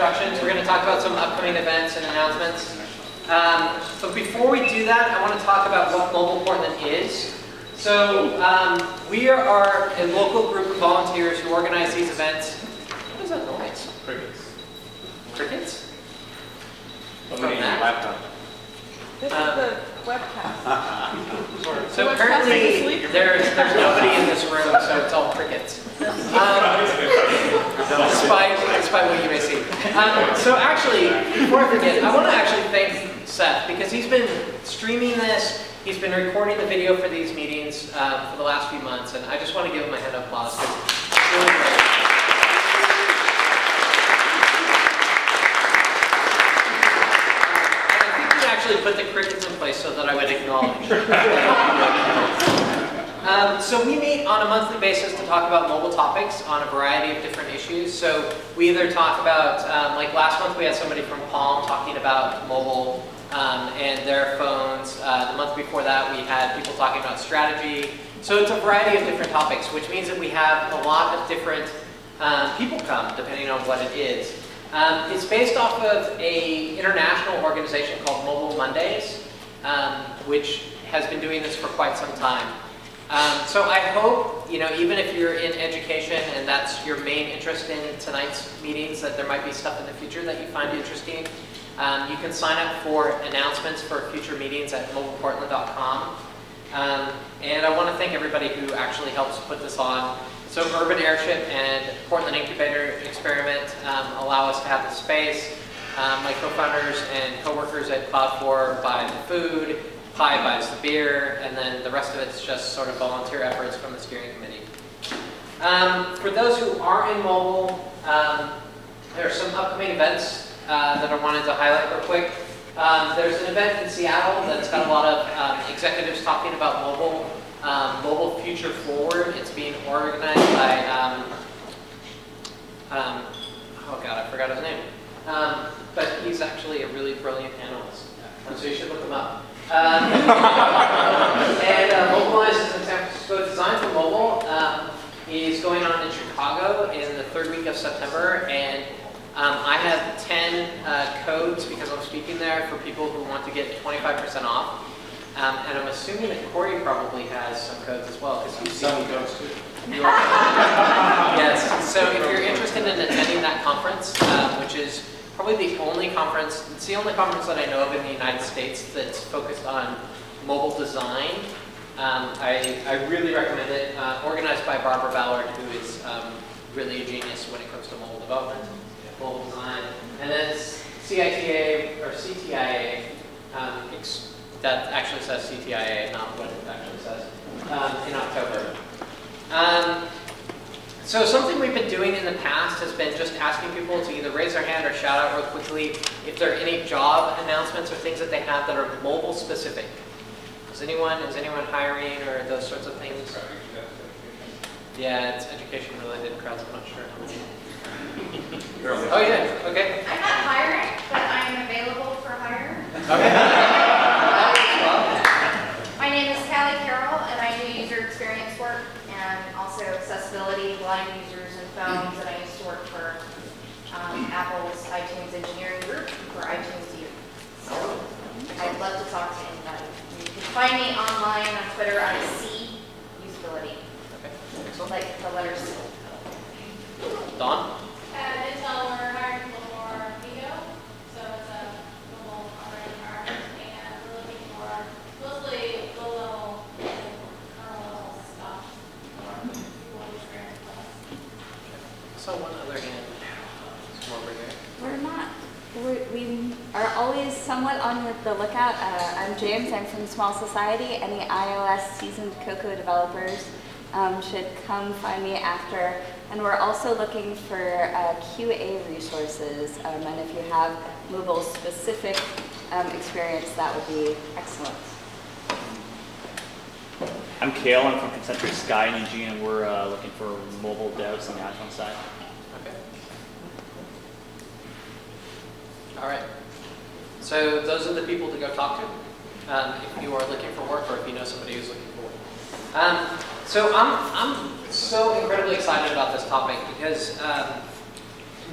introductions. We're going to talk about some upcoming events and announcements. Um, but before we do that, I want to talk about what Mobile Portland is. So um, we are a local group of volunteers who organize these events. What is that noise? Crickets. Crickets? From that? laptop. This is the webcast. So Webcast is apparently asleep. there's, there's nobody in this room, so it's all crickets. Um, despite, despite what you may see. Um, so actually, before I forget, I want to actually thank Seth because he's been streaming this, he's been recording the video for these meetings um, for the last few months, and I just want to give him a hand of applause actually put the crickets in place so that I would acknowledge. Um, so we meet on a monthly basis to talk about mobile topics on a variety of different issues. So we either talk about, um, like last month we had somebody from Palm talking about mobile um, and their phones. Uh, the month before that we had people talking about strategy. So it's a variety of different topics, which means that we have a lot of different um, people come, depending on what it is. Um, it's based off of a international organization called Mobile Mondays, um, which has been doing this for quite some time. Um, so I hope, you know, even if you're in education and that's your main interest in tonight's meetings, that there might be stuff in the future that you find interesting. Um, you can sign up for announcements for future meetings at mobileportland.com. Um, and I want to thank everybody who actually helps put this on. So Urban Airship and Portland Incubator Experiment um, allow us to have the space. Um, my co-founders and co-workers at Cloud Four buy the food, PIE buys the beer, and then the rest of it's just sort of volunteer efforts from the steering committee. Um, for those who are in mobile, um, there are some upcoming events uh, that I wanted to highlight real quick. Um, there's an event in Seattle that's got a lot of um, executives talking about mobile, um, mobile future forward. It's being organized by, um, um, oh god, I forgot his name. Um, but he's actually a really brilliant analyst, so you should look him up. Um, and uh, Mobilize is in San Francisco. Design for Mobile um, is going on in Chicago in the third week of September, and um, I have 10 uh, codes because I'm speaking there for people who want to get 25% off. Um, and I'm assuming that Corey probably has some codes as well because he's Some goes too. you yes. So if you're interested in attending that conference, um, which is probably the only conference, it's the only conference that I know of in the United States that's focused on mobile design. Um, I, I really recommend it. Uh, organized by Barbara Ballard, who is um, really a genius when it comes to mobile development, mobile design. And then CITA or CTIA, um, ex- that actually says CTIA, not what it actually says, um, in October. Um, so something we've been doing in the past has been just asking people to either raise their hand or shout out real quickly if there are any job announcements or things that they have that are mobile specific. Is anyone is anyone hiring or those sorts of things? Yeah, it's education related crowds. I'm not sure how many. Oh yeah, okay. I'm not hiring, but I'm available for hire. My name is Callie Carroll, and I do user experience work and also accessibility, blind users and phones, and I used to work for um, Apple's iTunes engineering group for iTunes U. So I'd love to talk to anybody. You can find me online on Twitter at C usability, Okay, excellent. like the letter C. Dawn. At Intel, we're hiring people for MeeGo, so it's we are always somewhat on the lookout. Uh, I'm James. I'm from Small Society. Any iOS seasoned Cocoa developers um, should come find me after. And we're also looking for uh, QA resources. Um, and if you have mobile specific um, experience, that would be excellent. I'm Kale. I'm from Concentric Sky and Eugene, and we're uh, looking for mobile devs on the iPhone side. Okay. All right. So those are the people to go talk to um, if you are looking for work or if you know somebody who's looking for work. Um, so I'm, I'm so incredibly excited about this topic because um,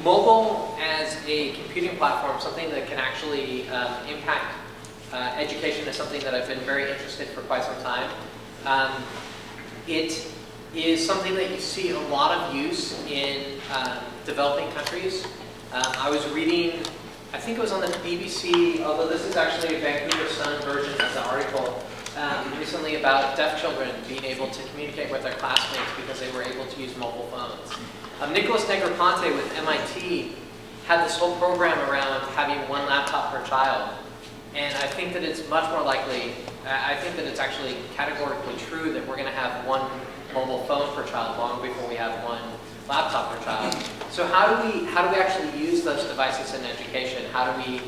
mobile as a computing platform, something that can actually um, impact uh, education is something that I've been very interested for quite some time. Um, it is something that you see a lot of use in um, developing countries. I was reading, I think it was on the BBC, although this is actually a Vancouver Sun version of the article, um, recently about deaf children being able to communicate with their classmates because they were able to use mobile phones. Um, Nicholas Negroponte with MIT had this whole program around having one laptop per child. And I think that it's much more likely, I I think that it's actually categorically true that we're going to have one mobile phone per child long before we have one laptop per child. So how do we, how do we actually use those devices in education? How do we,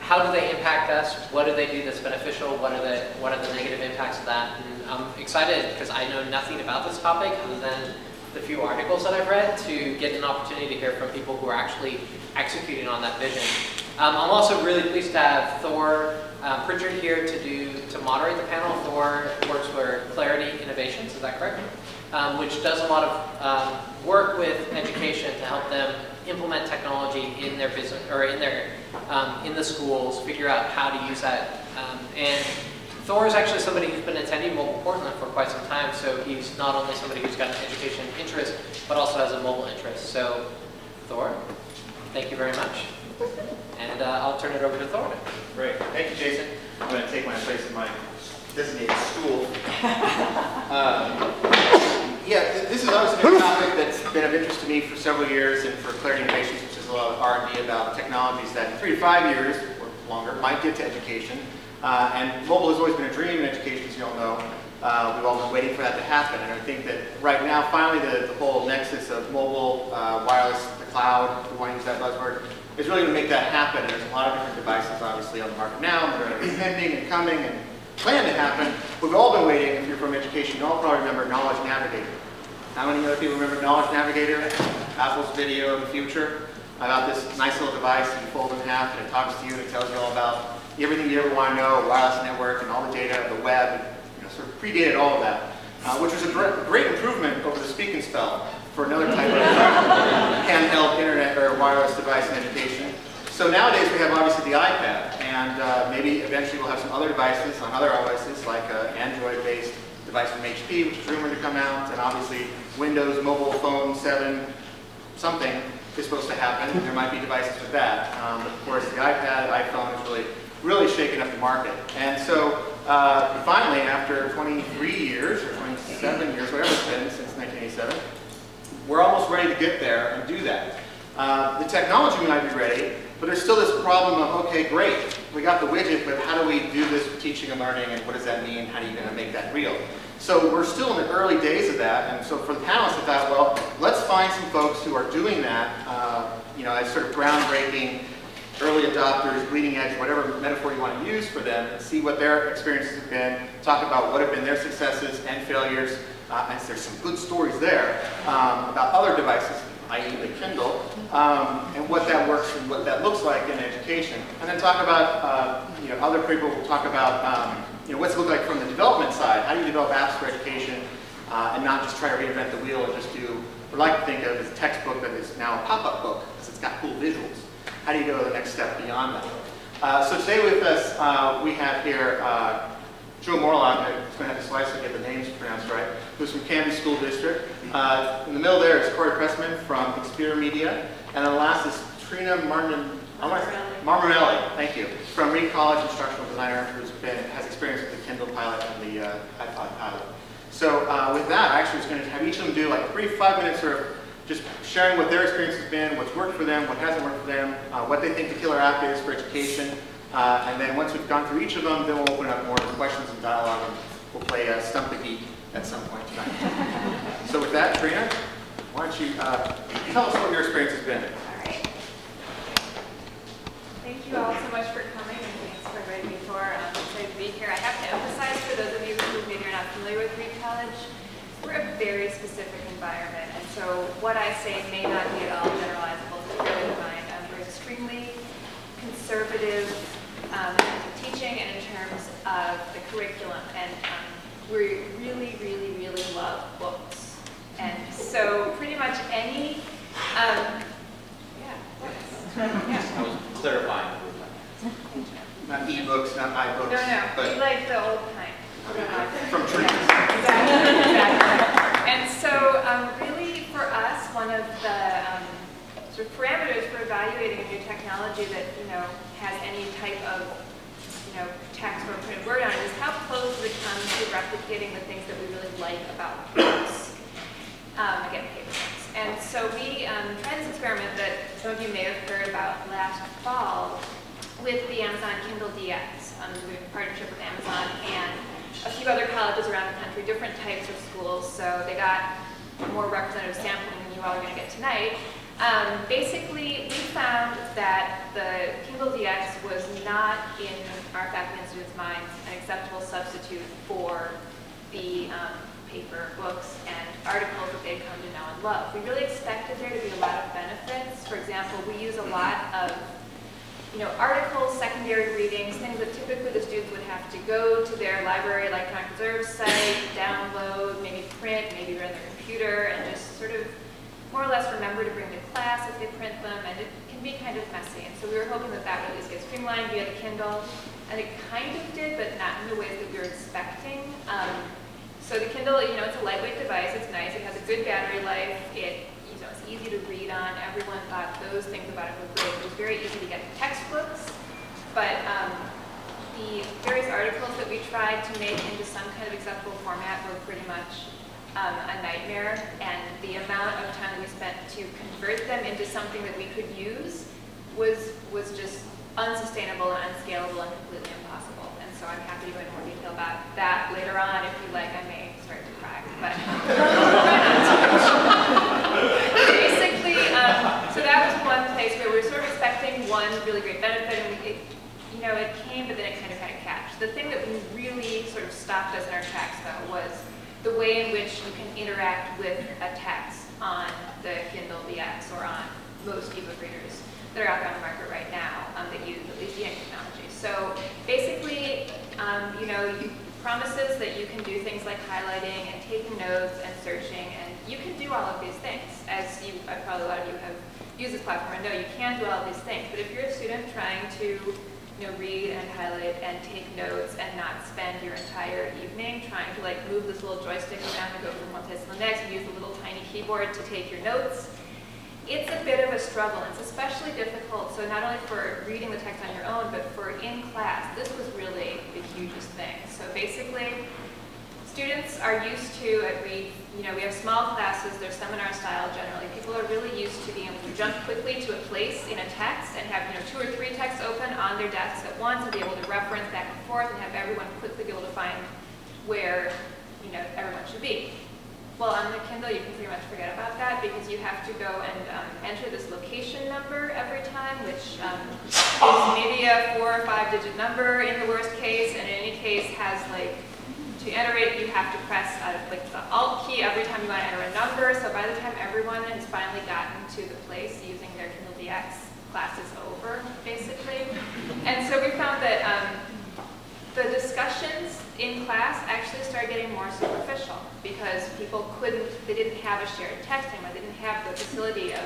how do they impact us? What do they do that's beneficial? What are the, what are the negative impacts of that? And I'm excited because I know nothing about this topic other than the few articles that I've read to get an opportunity to hear from people who are actually executing on that vision. Um, I'm also really pleased to have Thor um, Prichard here to do to moderate the panel. Thor works for Clarity Innovations, is that correct? Um, which does a lot of um, work with education to help them implement technology in their business or in their um, in the schools, figure out how to use that. Um, and Thor is actually somebody who's been attending Mobile Portland for quite some time, so he's not only somebody who's got an education interest, but also has a mobile interest. So, Thor, thank you very much. And uh, I'll turn it over to Thor. Great, thank you, Jason. I'm going to take my place in my designated stool. Um, Yeah, th- this is obviously a topic that's been of interest to me for several years and for Clarity Innovations, which is a lot of R&D about technologies that in three to five years or longer might get to education. Uh, and mobile has always been a dream in education, as you all know. Uh, we've all been waiting for that to happen, and I think that right now, finally, the, the whole nexus of mobile, uh, wireless, the cloud, if we want to use that buzzword, is really going to make that happen. And there's a lot of different devices, obviously, on the market now that are pending and coming and plan to happen. We've all been waiting. If you're from education, you all probably remember Knowledge Navigator. How many other people remember Knowledge Navigator? Apple's video of the future about this nice little device that you fold in half and it talks to you and it tells you all about everything you ever want to know, wireless network and all the data, of the web, and, you know, sort of predated all of that, uh, which was a great improvement over the speak and spell for another type of handheld internet or wireless device in education. So nowadays we have obviously the iPad, and uh, maybe eventually we'll have some other devices on other OSs, like an Android-based device from HP, which is rumored to come out, and obviously Windows Mobile Phone 7 something is supposed to happen. There might be devices with that. Um, but of course, the iPad, iPhone is really, really shaking up the market. And so uh, finally, after 23 years or 27 years, whatever it's been since 1987, we're almost ready to get there and do that. Uh, the technology might be ready, but there's still this problem of, okay, great, we got the widget, but how do we do this teaching and learning, and what does that mean? How are you going to make that real? So we're still in the early days of that, and so for the panelists, I thought, well, let's find some folks who are doing that, uh, you know, as sort of groundbreaking, early adopters, bleeding edge, whatever metaphor you want to use for them, and see what their experiences have been, talk about what have been their successes and failures, uh, and there's some good stories there um, about other devices, i.e. the Kindle, um, and what that works and what that looks like in education. And then talk about, uh, you know, other people will talk about, um, you know, what's it look like from the development side? How do you develop apps for education uh, and not just try to reinvent the wheel and just do what I like to think of as a textbook that is now a pop-up book because it's got cool visuals. How do you go to the next step beyond that? Uh, so today with us, uh, we have here uh, Joe Morelock, I'm going to have to slice to get the names pronounced right, who's from Canby School District. Uh, in the middle there is Corey Pressman from Exprima Media. And then last is Trina Martin, Marmarelli, thank you, from Reed College Instructional Designer, who's been, has experience with the Kindle pilot and the uh, iPod pilot. So uh, with that, I actually was going to have each of them do like brief five minutes sort of just sharing what their experience has been, what's worked for them, what hasn't worked for them, uh, what they think the killer app is for education. Uh, and then once we've gone through each of them, then we'll open up more questions and dialogue, and we'll play uh, Stump the Geek at some point tonight. so with that, Trina, why don't you uh, tell us what your experience has been? All right. Thank you all so much for coming and thanks for inviting me for. I'm excited to be here. I have to emphasize for those of you who maybe are not familiar with Reed College, we're a very specific environment, and so what I say may not be at all generalizable to bear in mind. Um, we're extremely conservative um, in teaching and in terms of the curriculum, and um, we really, really, really love books. And so pretty much any, um, yeah, books. Yeah. I was clarifying. Not e-books, not iBooks. No, no, we But like the old kind. from trees. Exactly, exactly. And so, um, really, for us, one of the um, sort of parameters for evaluating a new technology that, you know, has any type of, you know, text or printed word on it is how close does it come to replicating the things that we really like about books. Um, again, paper. And so we um, tried this experiment that some of you may have heard about last fall with the Amazon Kindle DX. Um, we have a partnership with Amazon and a few other colleges around the country, different types of schools. So they got more representative sampling than you all are going to get tonight. Um, basically, we found that the Kindle DX was not in our faculty students' minds an acceptable substitute for the um, paper books and articles that they'd come to know and love. We really expected there to be a lot of benefits. For example, we use a lot of you know, articles, secondary readings, things that typically the students would have to go to their library electronic reserve site, download, maybe print, maybe run their computer, and just sort of more or less remember to bring to class if they print them, and it can be kind of messy. And so we were hoping that that would at least get streamlined via the Kindle, and it kind of did, but not in the ways that we were expecting. Um, so the Kindle, you know, it's a lightweight device, it's nice, it has a good battery life, it you know, it's easy to read on. Everyone thought those things about it were great. It was very easy to get textbooks, but um, the various articles that we tried to make into some kind of acceptable format were pretty much um, a nightmare, and the amount of time we spent to convert them into something that we could use was was just unsustainable and unscalable and completely so I'm happy to go into more detail about that later on. If you like, I may start to crack. but basically, um, so that was one place where we were sort of expecting one really great benefit, and it, you know, it came, but then it kind of had a catch. The thing that really sort of stopped us in our tracks, though, was the way in which you can interact with a text on the Kindle DX or on most ebook readers that are out there on the market right now um, that use at least e-ink technology. So basically, um, you know, you, promises that you can do things like highlighting and taking notes and searching, and you can do all of these things. As you, probably a lot of you have used this platform and know, you can do all of these things. But if you're a student trying to you know, read and highlight and take notes and not spend your entire evening trying to like move this little joystick around and go from one place to the next and use the little tiny keyboard to take your notes, it's a bit of a struggle. It's especially difficult, so not only for reading the text on your own, but for in class. This was really the hugest thing. So basically, students are used to, at Reed, you know, we have small classes, they're seminar style generally. People are really used to being able to jump quickly to a place in a text and have, you know, two or three texts open on their desks at once and be able to reference back and forth and have everyone quickly be able to find where, you know, everyone should be. Well, on the Kindle, you can pretty much forget about that because you have to go and um, enter this location number every time, which um, is maybe a four or five digit number in the worst case, and in any case has like, to enter it, you have to press uh, like the Alt key every time you want to enter a number. So by the time everyone has finally gotten to the place using their Kindle DX, class is over, basically. And so we found that um, the discussions in class actually started getting more superficial because people couldn't, they didn't have a shared text time, they didn't have the facility of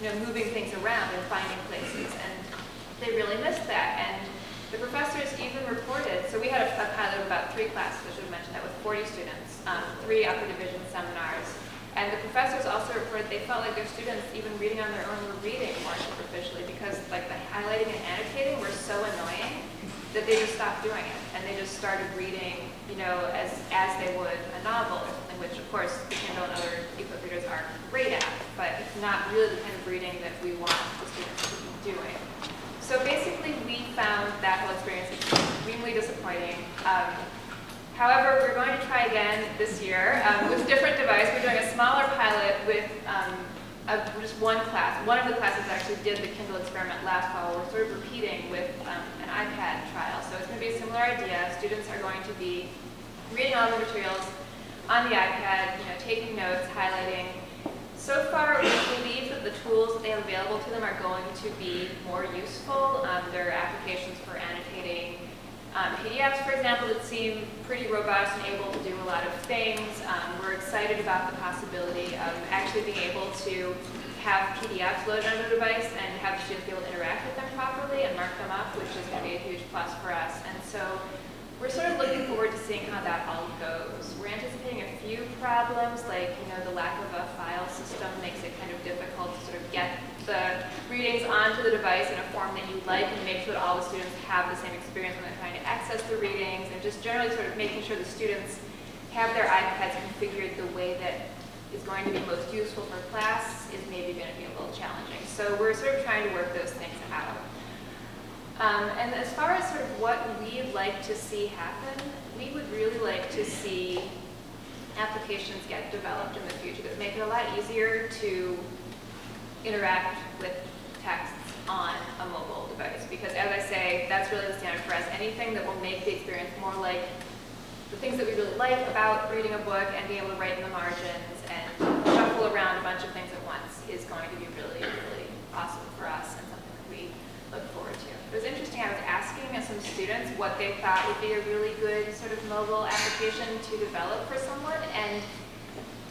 you know, moving things around and finding places, and they really missed that. And the professors even reported, so we had a, pilot of about three classes, I should have mentioned that, with 40 students, um, three upper division seminars, and the professors also reported they felt like their students, even reading on their own, were reading more superficially because like the highlighting and annotating were so annoying that they just stopped doing it they just started reading, you know, as as they would a novel something, which of course the Kindle and other ebook readers are great at, but it's not really the kind of reading that we want the students to be doing. So basically, we found that whole experience extremely disappointing. Um, however, we're going to try again this year um, with a different device. We're doing a smaller pilot with um, just one class. One of the classes actually did the Kindle experiment last fall. We're sort of repeating with um, an iPad trial. So it's going to be a similar idea. Students are going to be reading all the materials on the iPad, you know, taking notes, highlighting. So far, we believe that the tools that they have available to them are going to be more useful. Um, there are applications for annotating um, PDFs, for example, that seem pretty robust and able to do a lot of things. Um, we're excited about the possibility of actually being able to have PDFs loaded on the device and have students be able to interact with them properly and mark them up, which is going to be a huge plus for us. And so we're sort of looking forward to seeing how that all goes. We're anticipating a few problems, like, you know, the lack of a file system makes it kind of difficult to sort of get the readings onto the device in a form that you like and make sure that all the students have the same experience when they're trying to access the readings and just generally sort of making sure the students have their iPads configured the way that is going to be most useful for class is maybe going to be a little challenging. So we're sort of trying to work those things out. Um, and as far as sort of what we'd like to see happen, we would really like to see applications get developed in the future that make it a lot easier to interact with texts on a mobile device. Because as I say, that's really the standard for us. Anything that will make the experience more like the things that we really like about reading a book and being able to write in the margins and shuffle around a bunch of things at once is going to be really, really awesome for us and something that we look forward to. It was interesting, I was asking some students what they thought would be a really good sort of mobile application to develop for someone, and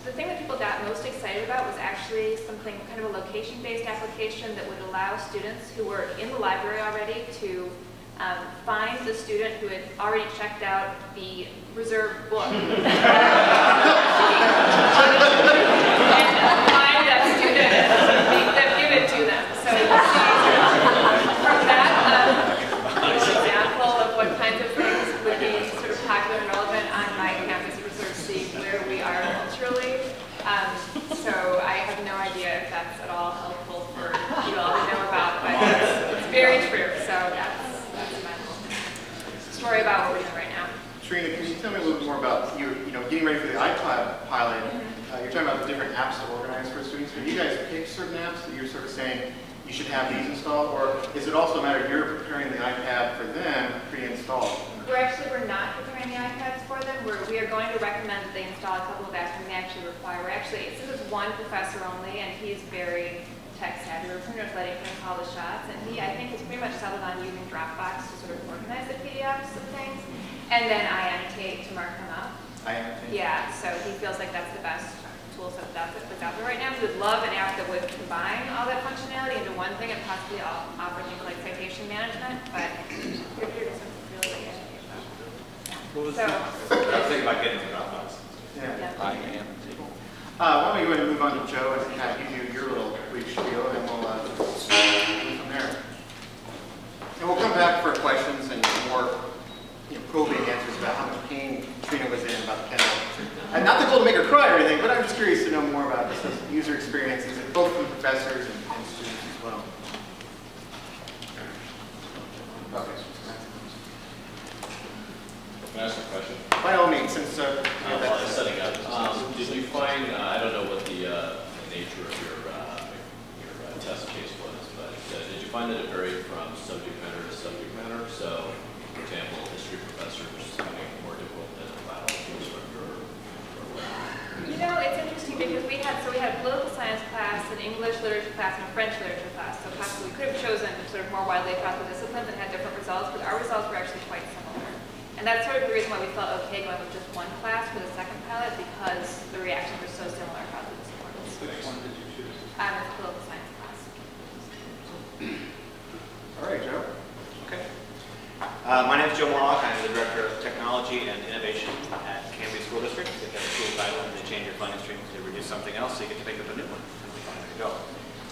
the thing that people got most excited about was actually something, kind of a location-based application that would allow students who were in the library already to um, find the student who had already checked out the reserved book. and find that student and make them give it to them. So you see from that um, little example of what kinds of things would be sort of popular and relevant on my campus, you can sort of see where we are culturally. Um, so I have no idea if that's at all helpful for you all to know about, but it's, it's very true. So that's, that's my little story about what we're doing right now. Trina, can you tell me a little bit more about, you you know, getting ready for the iPod pilot, uh, you're talking about the different apps to organize for students. Have you guys picked certain apps that you're sort of saying you should have these installed? Or is it also a matter you're preparing the iPad for them pre-installed? We're actually, we're not preparing the iPads for them. We're, we are going to recommend that they install a couple of apps they actually require, we're actually, this is one professor only and he's very tech savvy. We're pretty much letting him call the shots and he, I think, is pretty much settled on using Dropbox to sort of organize the PDFs and things. And then iAnnotate to mark them up. Yeah, so he feels like that's the best tool set that's, that's out there right now. He would love an app that would combine all that functionality into one thing and possibly all, offer things like citation management, but we're here to sort of really annotate them. So, I was thinking about getting to Dropbox. Yeah. yeah. I am. Uh, why don't we go ahead and move on to Joe and have you do your little brief spiel and we'll, uh, move from there. And we'll come back for questions and more you know, probing answers about how much pain Trina was in about the Kindle. And not the goal to make her cry or anything, but I'm just curious to know more about this user experiences, both from professors and, and students as well. Okay. Can I ask a question? By all means, since uh, Uh, While I'm setting up, um, did you find, uh, I don't know what the uh, the nature of your, uh, your uh, test case was, but uh, did you find that it varied from subject matter to subject matter? So, for example, history professors finding it more difficult than a biology instructor or or what? You know, it's interesting because we had, so we had a political science class, an English literature class, and a French literature class. So possibly we could have chosen sort of more widely across the disciplines and had different results, but our results were actually quite similar. And that's sort of the reason why we felt okay going with just one class for the second pilot because the reactions were so similar across the disciplines. Which one did you choose? Um, it's a political science class. All right, Joe. Okay. Uh, my name is Joe Morelock. I'm the Director of Technology and Innovation at Canby School District. They've a cool title and they change your funding stream to reduce something else, so you get to pick up a new one. Go.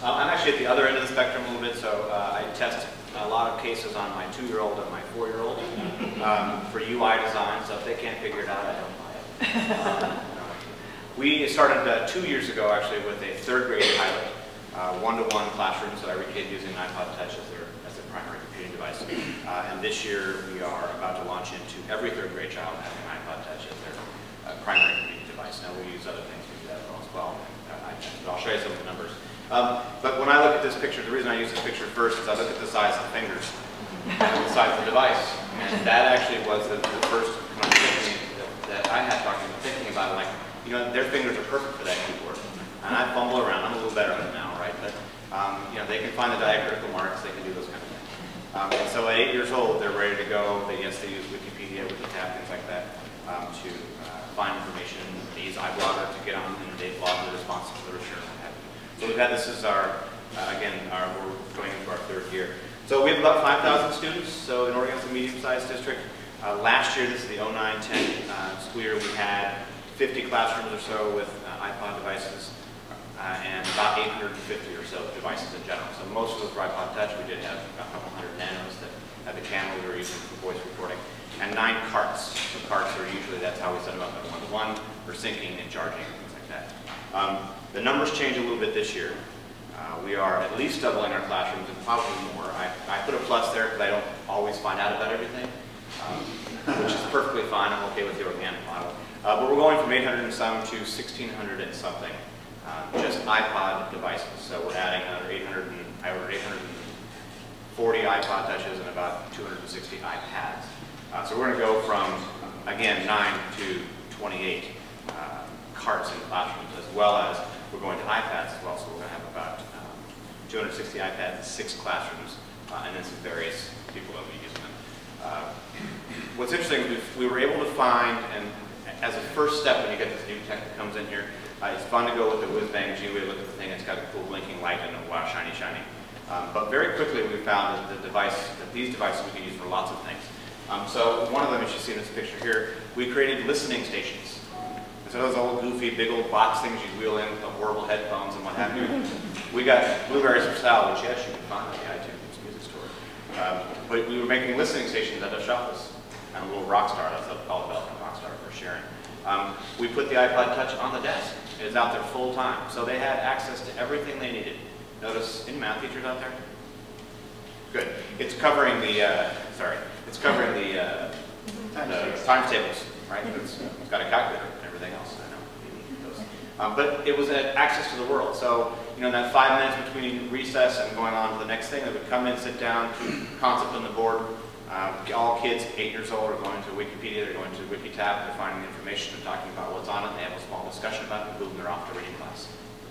Uh, I'm actually at the other end of the spectrum a little bit, so uh, I test a lot of cases on my two-year-old and my four-year-old um, for UI design, so if they can't figure it out, I don't buy it. Um, we started uh, two years ago, actually, with a third grade pilot, uh, one-to-one classrooms that every kid using an iPod Touch as their, as their primary computing device. Uh, and this year, we are about to launch into every third grade child having an iPod Touch as their uh, primary computing device. Now, we use other things to do that as well, but I'll show you some of the numbers. Um, but when I look at this picture, the reason I use this picture first is I look at the size of the fingers and the size of the device. And that actually was the, the first that, that I had talking about thinking about, like, you know, their fingers are perfect for that keyboard. And I fumble around, I'm a little better at it now, right? But, um, you know, they can find the diacritical marks, they can do those kind of things. Um, and so at eight years old, they're ready to go. They, yes, they use Wikipedia, Wikitab, things like that, um, to find information. They use iBlogger to get on, and they blog the responses to have you. So we've had, this is our, uh, again, our, we're going into our third year. So we have about 5,000 students, so in Oregon's a medium-sized district. Uh, last year, this is the 09-10 uh, school year, we had 50 classrooms or so with uh, iPod devices uh, and about 850 or so devices in general. So most of those were iPod Touch. We did have a couple hundred nanos that had the camera we were using for voice recording, and nine carts. So carts are usually, that's how we set them up at one-to-one for syncing and charging and things like that. Um, the numbers change a little bit this year. Uh, we are at least doubling our classrooms and probably more. I, I put a plus there because I don't always find out about everything, um, which is perfectly fine. I'm okay with the organic model. Uh, but we're going from 800 and some to 1,600 and something, uh, just iPod devices. So we're adding another 800 and, over 840 iPod touches and about 260 iPads. Uh, so we're going to go from, again, 9 to 28 uh, carts in classrooms, as well as we're going to iPads as well. So we're going to have about um, 260 iPads in six classrooms, uh, and then some various people that will be using them. Uh, what's interesting we were able to find, and as a first step when you get this new tech that comes in here, uh, it's fun to go with the whiz-bang G-Way, look at the thing, it's got a cool blinking light and a wow, shiny, shiny. Um, but very quickly we found that the device, that these devices we can use for lots of things. Um, so one of them, as you see in this picture here, we created listening stations. So those old goofy, big old box things you wheel in with the horrible headphones and what have you. we got Blueberries for Sal, which yes, you can find on the iTunes music store. Um, but we were making listening stations at the Shuffles. And a little Rockstar, that's what all about Rockstar for sharing. Um, we put the iPod Touch on the desk. It is out there full time. So they had access to everything they needed. Notice, any math teachers out there? Good. It's covering the, uh, sorry, it's covering the, uh, the times tables, right? It's, it's got a calculator and everything else. I know you need those. Um, but it was at access to the world. So, you know, in that five minutes between recess and going on to the next thing, they would come in, sit down, concept on the board. Um, all kids, eight years old, are going to Wikipedia, they're going to Wikitab, they're finding information and talking about what's on it, they have a small discussion about it, and boom, they're off to reading class.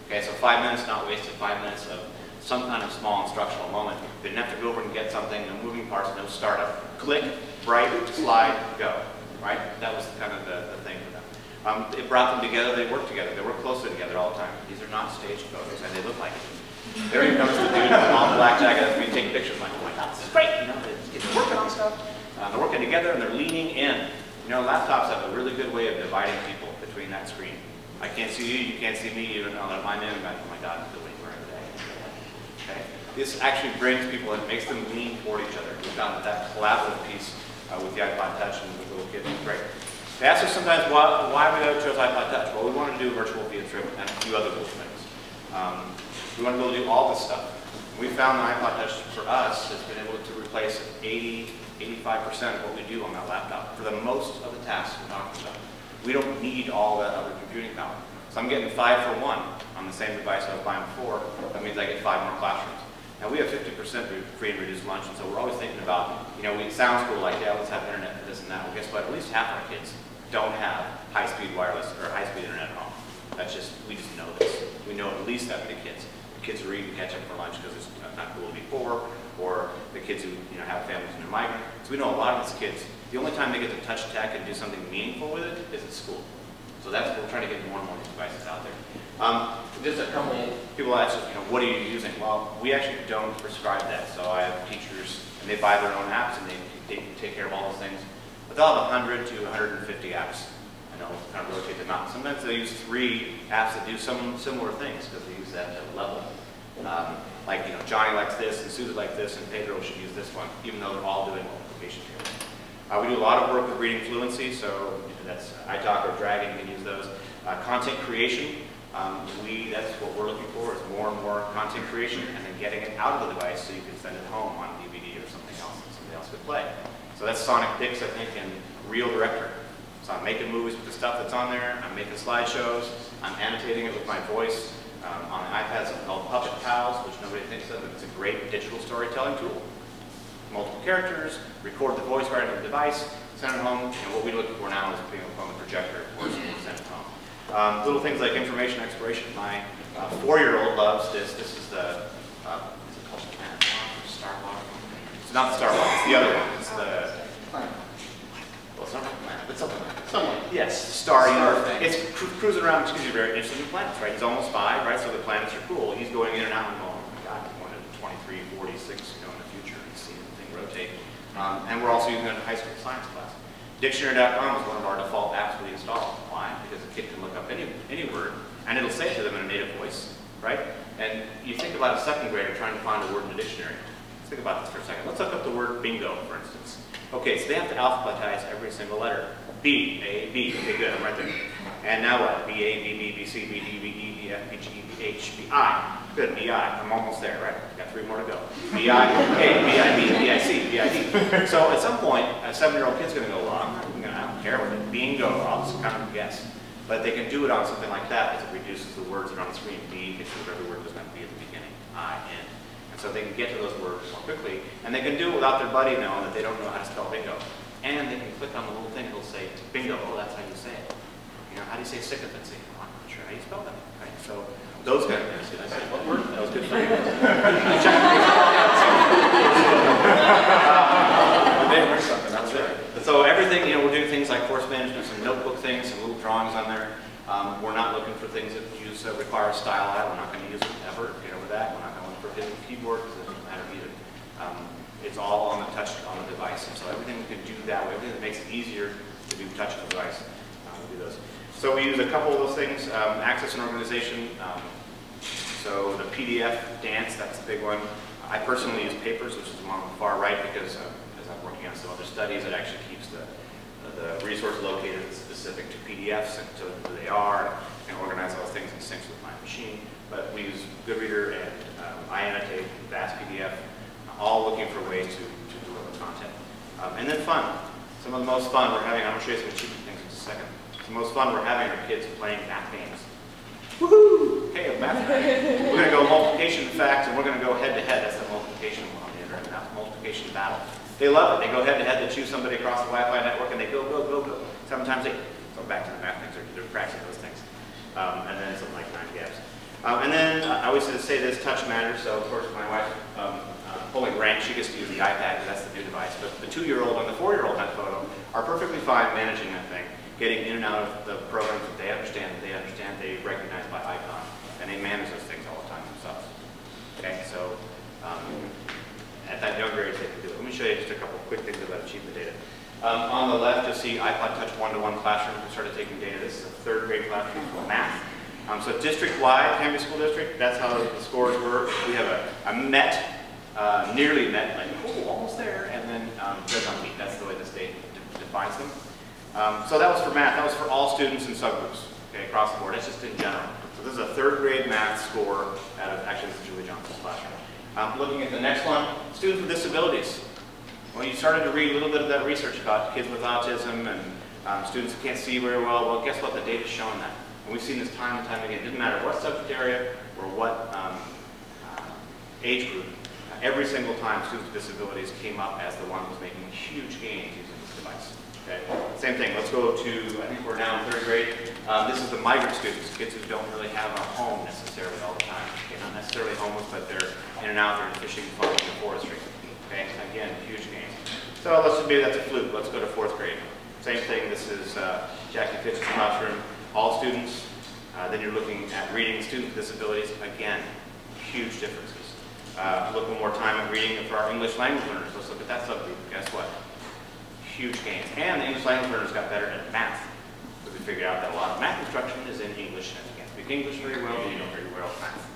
Okay, so five minutes, not wasted, five minutes of some kind of small instructional moment. They didn't have to go over and get something, no moving parts, no startup. Click, bright, slide, go. Right? That was kind of the, the thing for them. Um, it brought them together, they worked together, they work closely together all the time. These are not staged photos, and they look like it. There he comes the dude on the black jacket as we take pictures like, oh my god, this is great, you know, it's working on stuff. Uh, they're working together and they're leaning in. You know, laptops have a really good way of dividing people between that screen. I can't see you, you can't see me, even though I'm in, oh my god, I'm doing we're today. Okay? This actually brings people and makes them lean toward each other. We found that that collaborative piece uh, with the iPod Touch and with little kids is great. They ask us sometimes why, why we chose iPod Touch. Well, we wanted to do virtual field trip and a few other cool things. Um, we want to be able to do all this stuff. We found the iPod Touch for us has been able to replace 80, 85% of what we do on that laptop for the most of the tasks we're talking about. We don't need all that other computing power. So I'm getting five for one on the same device I was buying before. That means I get five more classrooms. Now we have 50% free and reduced lunch, and so we're always thinking about, you know, it sounds cool, like, yeah, let's have internet for this and that. Well, guess what? At least half our kids don't have high-speed wireless or high-speed internet at home. That's just, we just know this. We know at least that many kids. The kids are eating ketchup for lunch because it's not cool to be poor, or the kids who you know have families and are migrant. So we know a lot of these kids, the only time they get to touch tech and do something meaningful with it is at school. So that's, we're trying to get more and more devices out there. Um, just a couple people ask us, you know, what are you using? Well, we actually don't prescribe that. So I have teachers, and they buy their own apps, and they, they take care of all those things. But they'll have 100 to 150 apps. I know, kind of rotate them out. Sometimes they use three apps that do some similar things because they use that level. Um, like, you know, Johnny likes this, and Susie likes this, and Pedro should use this one, even though they're all doing multiplication tables. Uh, we do a lot of work with reading fluency, so that's iTalk or Dragon, you can use those. Uh, content creation, um, we, that's what we're looking for, is more and more content creation, and then getting it out of the device so you can send it home on DVD or something else that somebody else could play. So that's Sonic Pix, I think, and ReelDirector. So I'm making movies with the stuff that's on there, I'm making slideshows, I'm annotating it with my voice, um, on iPads called Puppet Pals, which nobody thinks of. but It's a great digital storytelling tool. Multiple characters, record the voice right on the device, send it home. And what we look for now is being on the projector, of course, and send it home. Um, little things like information exploration. My uh, four-year-old loves this. This is the, uh, is it called Planet or Star Walk? It's not the Star Walk, it's the other one. It's the, well, it's not the planet, but something like. Yes, star, Star thing. it's cru- cruising around, excuse me, very interesting planets, right? He's almost five, right? So the planets are cool. He's going in and out and going, oh my God, he's going to 23, 46, you know, in the future. He's seeing rotate. Um, and we're also using it in high school science class. Dictionary.com is one of our default apps we install. Why? Because a kid can look up any, any word, and it'll say to them in a native voice, right? And you think about a second grader trying to find a word in a dictionary. Let's think about this for a second. Let's look up the word bingo, for instance. Okay, so they have to alphabetize every single letter. B, A, B. Okay, good, I'm right there. And now what? B, A, B, B, B, C, B, D, B, E, B, F, B, G, B, H, B, I. Good, B, I. I'm almost there, right? Got three more to go. B, I, A, B, I, B, B, I, C, B, I, D. So at some point, a seven-year-old kid's gonna go, well, I'm I don't care what it, bingo, I'll just kind of guess. But they can do it on something like that because it reduces the words that are on the screen. B gets rid every word that's meant to be at the beginning. I, N. And so they can get to those words more quickly. And they can do it without their buddy knowing that they don't know how to spell bingo. And they can click on the little thing, it'll say bingo, oh, that's how you say it. You know, how do you say sycophancy? Oh, I'm not sure how you spell that. Right? So those kind of things. Did I say what word? That was good for you. They learned something, that's right. So everything, you know, we're doing things like course management, some notebook things, some little drawings on there. Um, we're not looking for things that use, uh, require a style out. We're not going to use it ever, get over that. We're not going to look for a hidden keyboard because it doesn't matter either. Um, it's all on the touch, on the device. And so everything we can do that way, everything that makes it easier to do touch on the device, uh, we do those. So we use a couple of those things, um, access and organization. Um, so the PDF dance, that's the big one. I personally use Papers, which is the one on the far right, because uh, as I'm working on some other studies, it actually keeps the, the resource located specific to PDFs and to who they are, and organize those things in syncs with my machine. But we use Goodreader and um, iAnnotate vast PDF, all looking for ways to, to deliver content. Um, and then fun. Some of the most fun we're having, I'm going to show you some achievement things in a second. Of the most fun we're having are kids playing math games. Woohoo! Hey, a math game. We're going to go multiplication facts, and we're going to go head to head. That's the multiplication on the internet now, multiplication battle. They love it. They go head to head. They choose somebody across the Wi-Fi network, and they go, go, go, go. Sometimes they go back to the math things. They're, they're practicing those things. Um, and then something like nine gaps. Um, and then uh, I always say this, touch matters. So of course my wife, um, uh, pulling rank, she gets to use the iPad because that's the new device. But the two-year-old and the four-year-old in that photo are perfectly fine managing that thing, getting in and out of the programs that they understand, that they understand, they recognize by icon, and they manage those things all the time themselves. Okay, so um, at that younger age they can do it. Let me show you just a couple quick things about achievement data. Um, on the left, you'll see iPod Touch one-to-one classroom. We started taking data. This is a third grade classroom for math. Um, so district-wide, Canby School District, that's how the scores were. We have a, a MET, uh, nearly MET, like, oh, almost there, and then um, does not meet. That's the way the state de- defines them. Um, so that was for math. That was for all students and subgroups, okay, across the board. That's just in general. So this is a third grade math score out of, actually, this is Julie Johnson's classroom. Um, looking at the next one, students with disabilities. Well, you started to read a little bit of that research about kids with autism and um, students who can't see very well. Well, guess what? The data's showing that. And we've seen this time and time again. It didn't matter what subject area or what um, uh, age group. Every single time students with disabilities came up as the one who was making huge gains. Okay. Same thing. Let's go to, I think we're now in third grade. Um, this is the migrant students, kids who don't really have a home necessarily all the time. Okay, not necessarily homeless, but they're in and out, they're fishing, farming, and forestry. Okay, again, huge gains. So let's just maybe that's a fluke. Let's go to fourth grade. Same thing. This is uh, Jackie Fitz's classroom. All students. Uh, then you're looking at reading students with disabilities. Again, huge differences. Uh, look one more time at reading for our English language learners. Let's look at that subgroup. Guess what? Huge gains. And the English language learners got better at math. So we figured out that a lot of math instruction is in English. And if you can't speak English very well, you don't very well math.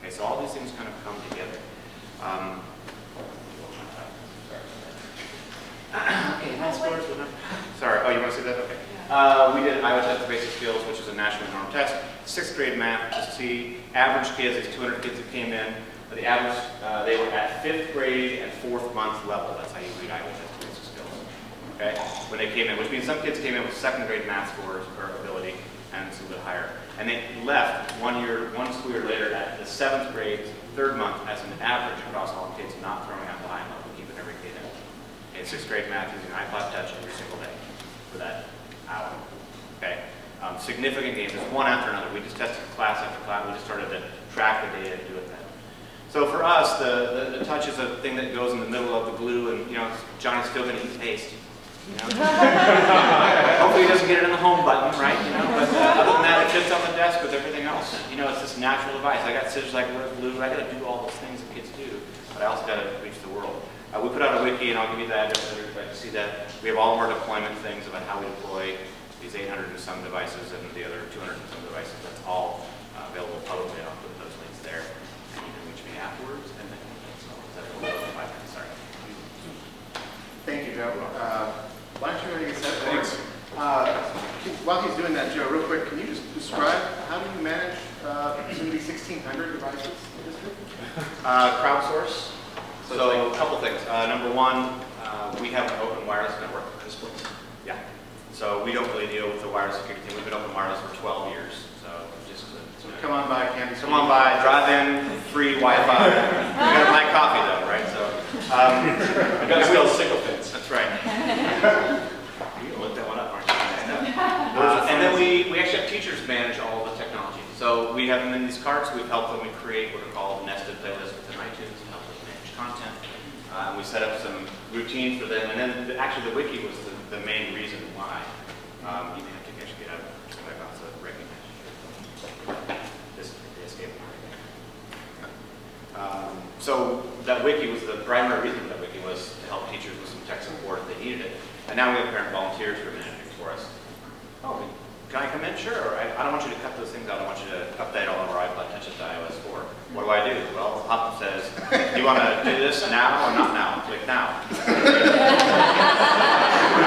Okay, so all these things kind of come together. Um, okay, math scores. Sorry, oh, you want to see that? Okay. Uh, we did Iowa Test of Basic Skills, which is a national norm test. Sixth grade math, to see average kids, these 200 kids that came in, the average, uh, they were at fifth grade and fourth month level. That's how you read Iowa Test of Basic Skills. Okay? When they came in, which means some kids came in with second grade math scores or ability and it's a little bit higher. And they left one year, one school year later at the seventh grade, third month as an average across all kids, not throwing out the high level, keeping every kid in. Okay, sixth grade math using iPod Touch every single day for that hour. Okay. Um, significant gains, just one after another. We just tested class after class. We just started to track the data and do it then. So for us, the, the, the touch is a thing that goes in the middle of the glue, and you know, Johnny's still going to eat. You know? Hopefully he doesn't get it in the home button, right? You know, but uh, other than that, it sits on the desk with everything else. You know, it's this natural device. I got scissors, I got glue, I got to do all those things that kids do, but I also got to reach the world. Uh, we put out a wiki, and I'll give you the address later if like to see that. We have all of our deployment things about how we deploy these 800 and some devices and the other 200 and some devices. That's all uh, available publicly. I'll put those links there. And you can reach me afterwards. And then, so, is that a little minutes? Sorry. Thank you, Joe. Uh, Why don't you ready to get set? Thanks. Uh, While he's doing that, Joe, real quick, can you just describe how do you manage uh, some of these 1,600 devices in the district? Uh, crowdsource. So So, it's like- a couple things. Uh, number one, uh, we have an open wireless network. at this point. Yeah. So we don't really deal with the wireless security thing. We've been open wireless for 12 years. So just to, So come on by, Canby. Come on by, drive in, free Wi-Fi. You gotta buy coffee though, right? So, um, I gotta sell sycophants. That's right. You can look that one up, aren't you? Uh, and then we, we actually have teachers manage all the technology. So we have them in these carts. We've helped them. We create what are called nested playlists within iTunes and help them manage content. Uh, and we set up some routines for them. And then the, actually the wiki was the, the main reason why. Um, you have to actually get out of of recognition. This the escape. Um, so that wiki was the primary reason for that wiki was to help teachers with tech support if they needed it. And now we have parent volunteers who are managing for us. Oh, can I come in? Sure. I, I don't want you to cut those things out. I want you to update all of our iPod touches to iOS 4. What do I do? Well, Pop says, do you want to do this now or not now? Click now. It's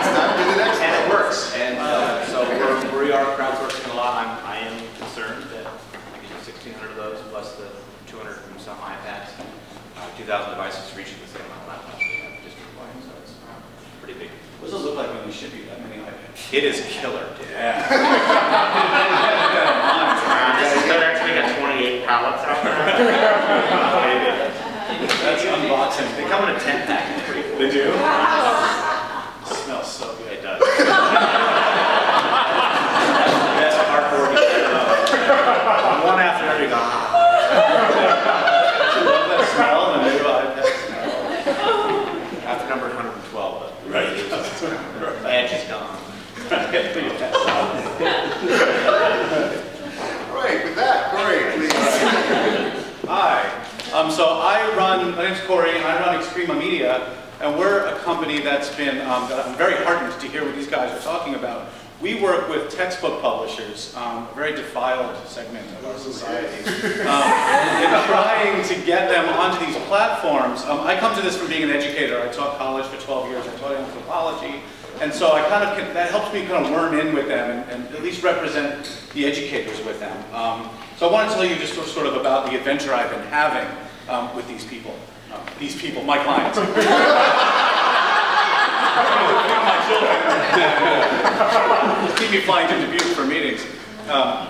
to the next And it works. And uh, so we're, we are crowdsourcing a lot. I'm, I am concerned that I get 1,600 of those plus the 200 and some iPads, uh, 2,000 devices reaching the same amount of laptops we have district-wide. So it's uh, pretty big. What does it look like when we ship you that many iPads? It is killer, dude. Yeah. This is good. Actually got 28 pallets out there. That's unboxing. They come in a 10 pack. It's pretty cool. They do? Smells so good. It does. Best cardboard you ever. One after another, you go, ah. I love that smell and the new. After number 112, but Right. The edge is gone. Right, with that, Corey, please. Hi. Um, so I run, my name's Corey, and I run Exprima Media, and we're a company that's been, um, that I'm very heartened to hear what these guys are talking about. We work with textbook publishers, um, a very defiled segment of our society, um, and trying to get them onto these platforms. Um, I come to this from being an educator. I taught college for 12 years. I taught anthropology. And so I kind of, can, that helps me kind of worm in with them and, and at least represent the educators with them. Um, so I want to tell you just sort of about the adventure I've been having um, with these people. Um, these people, my clients. my children. Keep me flying to Dubuque for meetings. Um,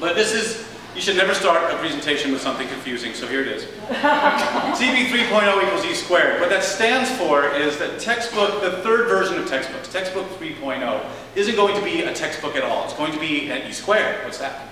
but this is, you should never start a presentation with something confusing, so here it is. CB 3.0 equals E squared. What that stands for is that textbook, the third version of textbooks, textbook 3.0, isn't going to be a textbook at all. It's going to be an E squared. What's that?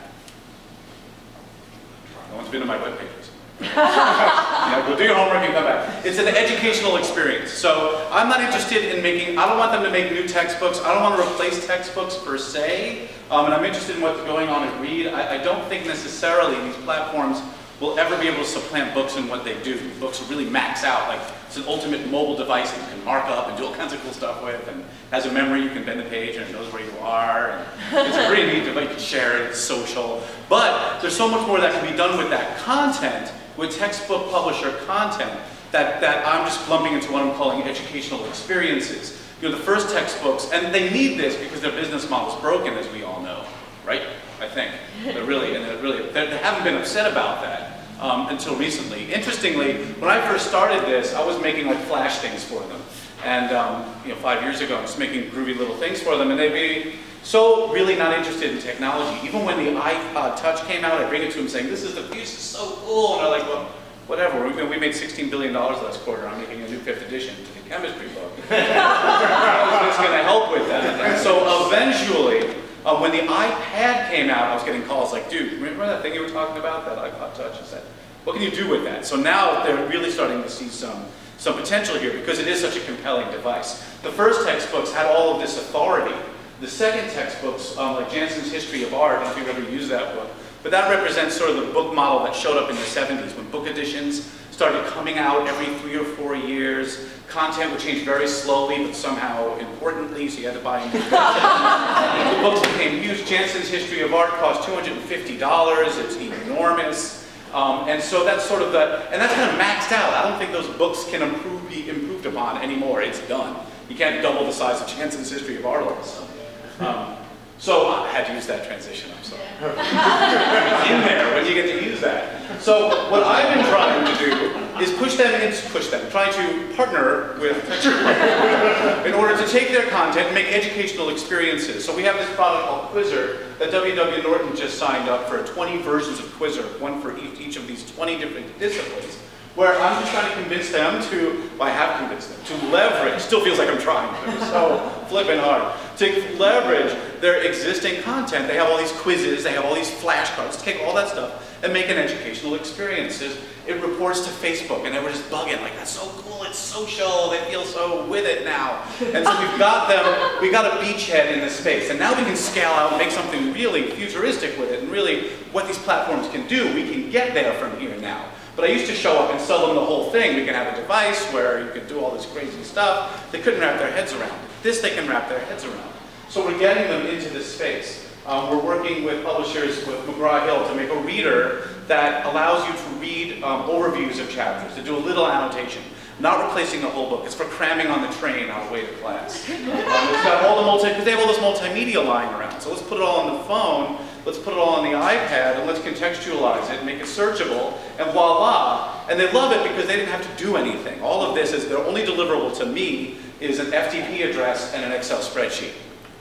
No one's been to my web pages. yeah, go do your homework and come back. It's an educational experience. So I'm not interested in making, I don't want them to make new textbooks. I don't want to replace textbooks per se. Um, and I'm interested in what's going on at Reed. I, I don't think necessarily these platforms will ever be able to supplant books in what they do. Books really max out. Like it's an ultimate mobile device that you can mark up and do all kinds of cool stuff with, and has a memory. You can bend the page and it knows where you are. And it's a pretty neat device. You can share it. It's social. But there's so much more that can be done with that content, with textbook publisher content, that, that I'm just lumping into what I'm calling educational experiences. You know, the first textbooks, and they need this because their business model's broken, as we all know, right? I think. They're really, and they're really, they haven't been upset about that um, until recently. Interestingly, when I first started this, I was making like flash things for them. And um, you know, five years ago, I was making groovy little things for them, and they'd be so really not interested in technology. Even when the iPod Touch came out, I bring it to him saying, "This is the this is so cool," and they're like, "Well, whatever. We, we made 16 billion dollars last quarter. I'm making a new fifth edition to the chemistry book. This going to help with that?" So eventually, Um, when the iPad came out, I was getting calls like, dude, remember that thing you were talking about, that iPod Touch? I said, what can you do with that? So now they're really starting to see some, some potential here because it is such a compelling device. The first textbooks had all of this authority. The second textbooks, um, like Janson's History of Art, I don't if you've ever used that book, but that represents sort of the book model that showed up in the 70s when book editions started coming out every three or four years. Content would change very slowly, but somehow importantly, so you had to buy new the books became huge. Janson's History of Art cost $250. It's enormous. Um, and so that's sort of the, and that's kind of maxed out. I don't think those books can improve, be improved upon anymore. It's done. You can't double the size of Janson's History of Art a sudden. Um, so I had to use that transition, I'm sorry. in there when you get to use that. So what I've been trying to do is push them into, push them, trying to partner with in order to take their content and make educational experiences. So we have this product called Quizzer that WW Norton just signed up for 20 versions of Quizzer, one for each, each of these 20 different disciplines where I'm just trying to convince them to, well, I have convinced them, to leverage, still feels like I'm trying, but it's so flipping hard, to leverage their existing content. They have all these quizzes, they have all these flashcards, take all that stuff and make an educational experience. It reports to Facebook and they were just bugging, like, that's so cool, it's social, they feel so with it now. And so we've got them, We've got a beachhead in this space, and now we can scale out and make something really futuristic with it, and really what these platforms can do, we can get there from here now. But I used to show up and sell them the whole thing. We can have a device where you could do all this crazy stuff. They couldn't wrap their heads around. This they can wrap their heads around. So we're getting them into this space. Um, we're working with publishers, with McGraw-Hill, to make a reader that allows you to read um, overviews of chapters, to do a little annotation. Not replacing the whole book. It's for cramming on the train on the way to class. Um, it's got all the multi, they have all this multimedia lying around. So let's put it all on the phone Let's put it all on the iPad and let's contextualize it, and make it searchable, and voila. And they love it because they didn't have to do anything. All of this is, the only deliverable to me is an FTP address and an Excel spreadsheet,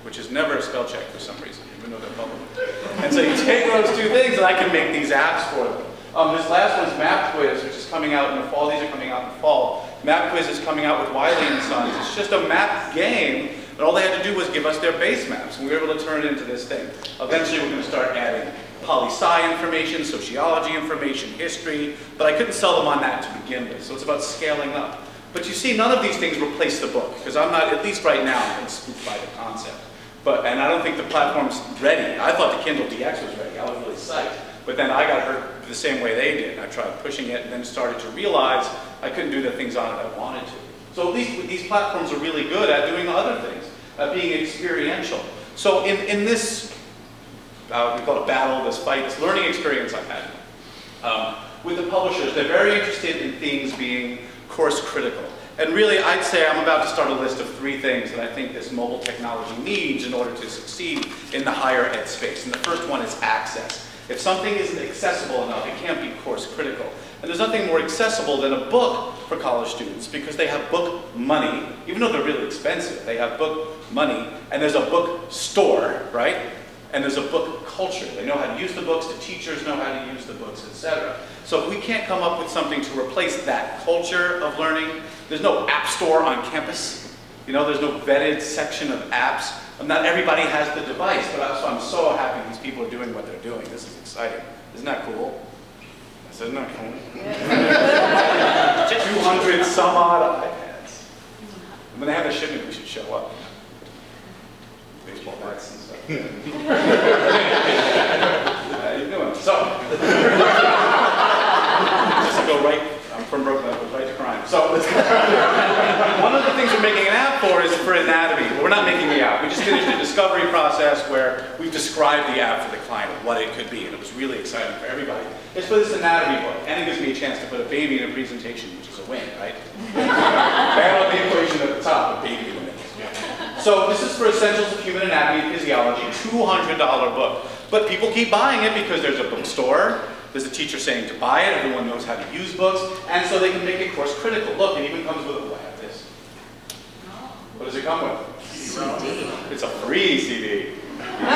which is never a spell check for some reason, even though they're public. And so you take those two things and I can make these apps for them. Um, this last one's Map Quiz, which is coming out in the fall. These are coming out in the fall. Map Quiz is coming out with Wiley and Sons. It's just a map game and all they had to do was give us their base maps, and we were able to turn it into this thing. Eventually, we're going to start adding poli-sci information, sociology information, history, but I couldn't sell them on that to begin with, so it's about scaling up. But you see, none of these things replace the book, because I'm not, at least right now, I'm spooked by the concept. But, and I don't think the platform's ready. I thought the Kindle DX was ready. I was really psyched. But then I got hurt the same way they did. I tried pushing it and then started to realize I couldn't do the things on it I wanted to. So at least these platforms are really good at doing other things, at being experiential. So in, in this, uh, we call it a battle, this fight, this learning experience I've had um, with the publishers, they're very interested in things being course critical. And really, I'd say I'm about to start a list of three things that I think this mobile technology needs in order to succeed in the higher ed space. And the first one is access. If something isn't accessible enough, it can't be course critical. And there's nothing more accessible than a book for college students because they have book money, even though they're really expensive, they have book money, and there's a book store, right? And there's a book culture. They know how to use the books, the teachers know how to use the books, etc. So if we can't come up with something to replace that culture of learning, there's no app store on campus. You know, there's no vetted section of apps. Not everybody has the device, but I'm so happy these people are doing what they're doing. This is exciting. Isn't that cool? Isn't that cool? 200 some odd iPads. When they have a shipment, we should show up. Baseball bats and stuff. How you doing? So, just to go right, I'm from Brooklyn, I go right to crime. So, one of the things we're making an app for is for anatomy. We're not making the app. We just finished a discovery process where we described the app for the client, what it could be, and it was really exciting for everybody. It's for this anatomy book, and it gives me a chance to put a baby in a presentation, which is a win, right? Bad the equation at the top, a baby in the middle. So this is for Essentials of Human Anatomy and Physiology, $200 book. But people keep buying it because there's a bookstore, there's a teacher saying to buy it, everyone knows how to use books, and so they can make it course critical. Look, it even comes with a, oh, I have this. What does it come with? CD. It's a free CD. $200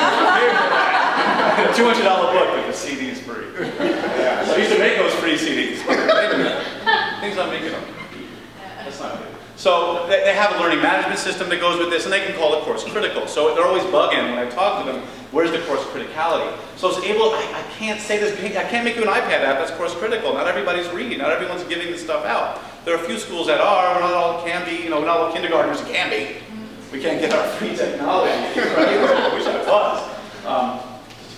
book, but the CD is free. Yeah. So I used to make those free CDs. Things I'm making them. That's not good. So they, have a learning management system that goes with this, and they can call it course critical. So they're always bugging when I talk to them, where's the course criticality? So it's able, I, I can't say this, I can't make you an iPad app that's course critical. Not everybody's reading, not everyone's giving this stuff out. There are a few schools that are, not all can be, you know, not all kindergartners can be. We can't get our free technology, right? I wish was. Um,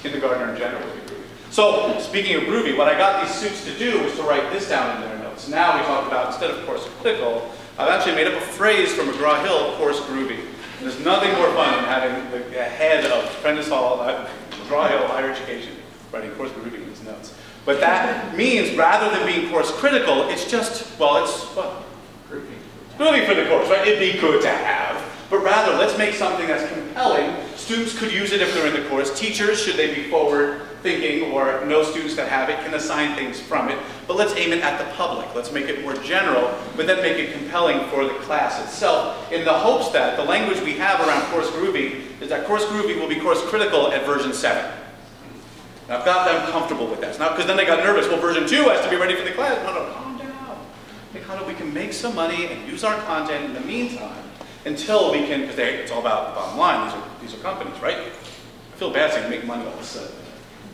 kindergartner in general would be groovy. So, speaking of groovy, what I got these suits to do was to write this down in their notes. Now we talk about, instead of course critical, I've actually made up a phrase from McGraw-Hill, course groovy. There's nothing more fun than having the head of Prentice Hall, uh, McGraw-Hill Higher Education, writing course groovy in his notes. But that means rather than being course critical, it's just, well, it's, what? Groovy. Groovy for the course, right? It'd be good to have. But rather, let's make something that's compelling. Students could use it if they're in the course. Teachers, should they be forward thinking or no students that have it, can assign things from it. But let's aim it at the public. Let's make it more general, but then make it compelling for the class itself in the hopes that the language we have around Course Groovy is that Course Groovy will be course critical at version 7. And I've got them comfortable with that. Not because then they got nervous. Well, version 2 has to be ready for the class. No, no, calm down. How do we can make some money and use our content in the meantime until we can, because it's all about the bottom line. These are, these are companies, right? I feel bad saying make money all of a sudden.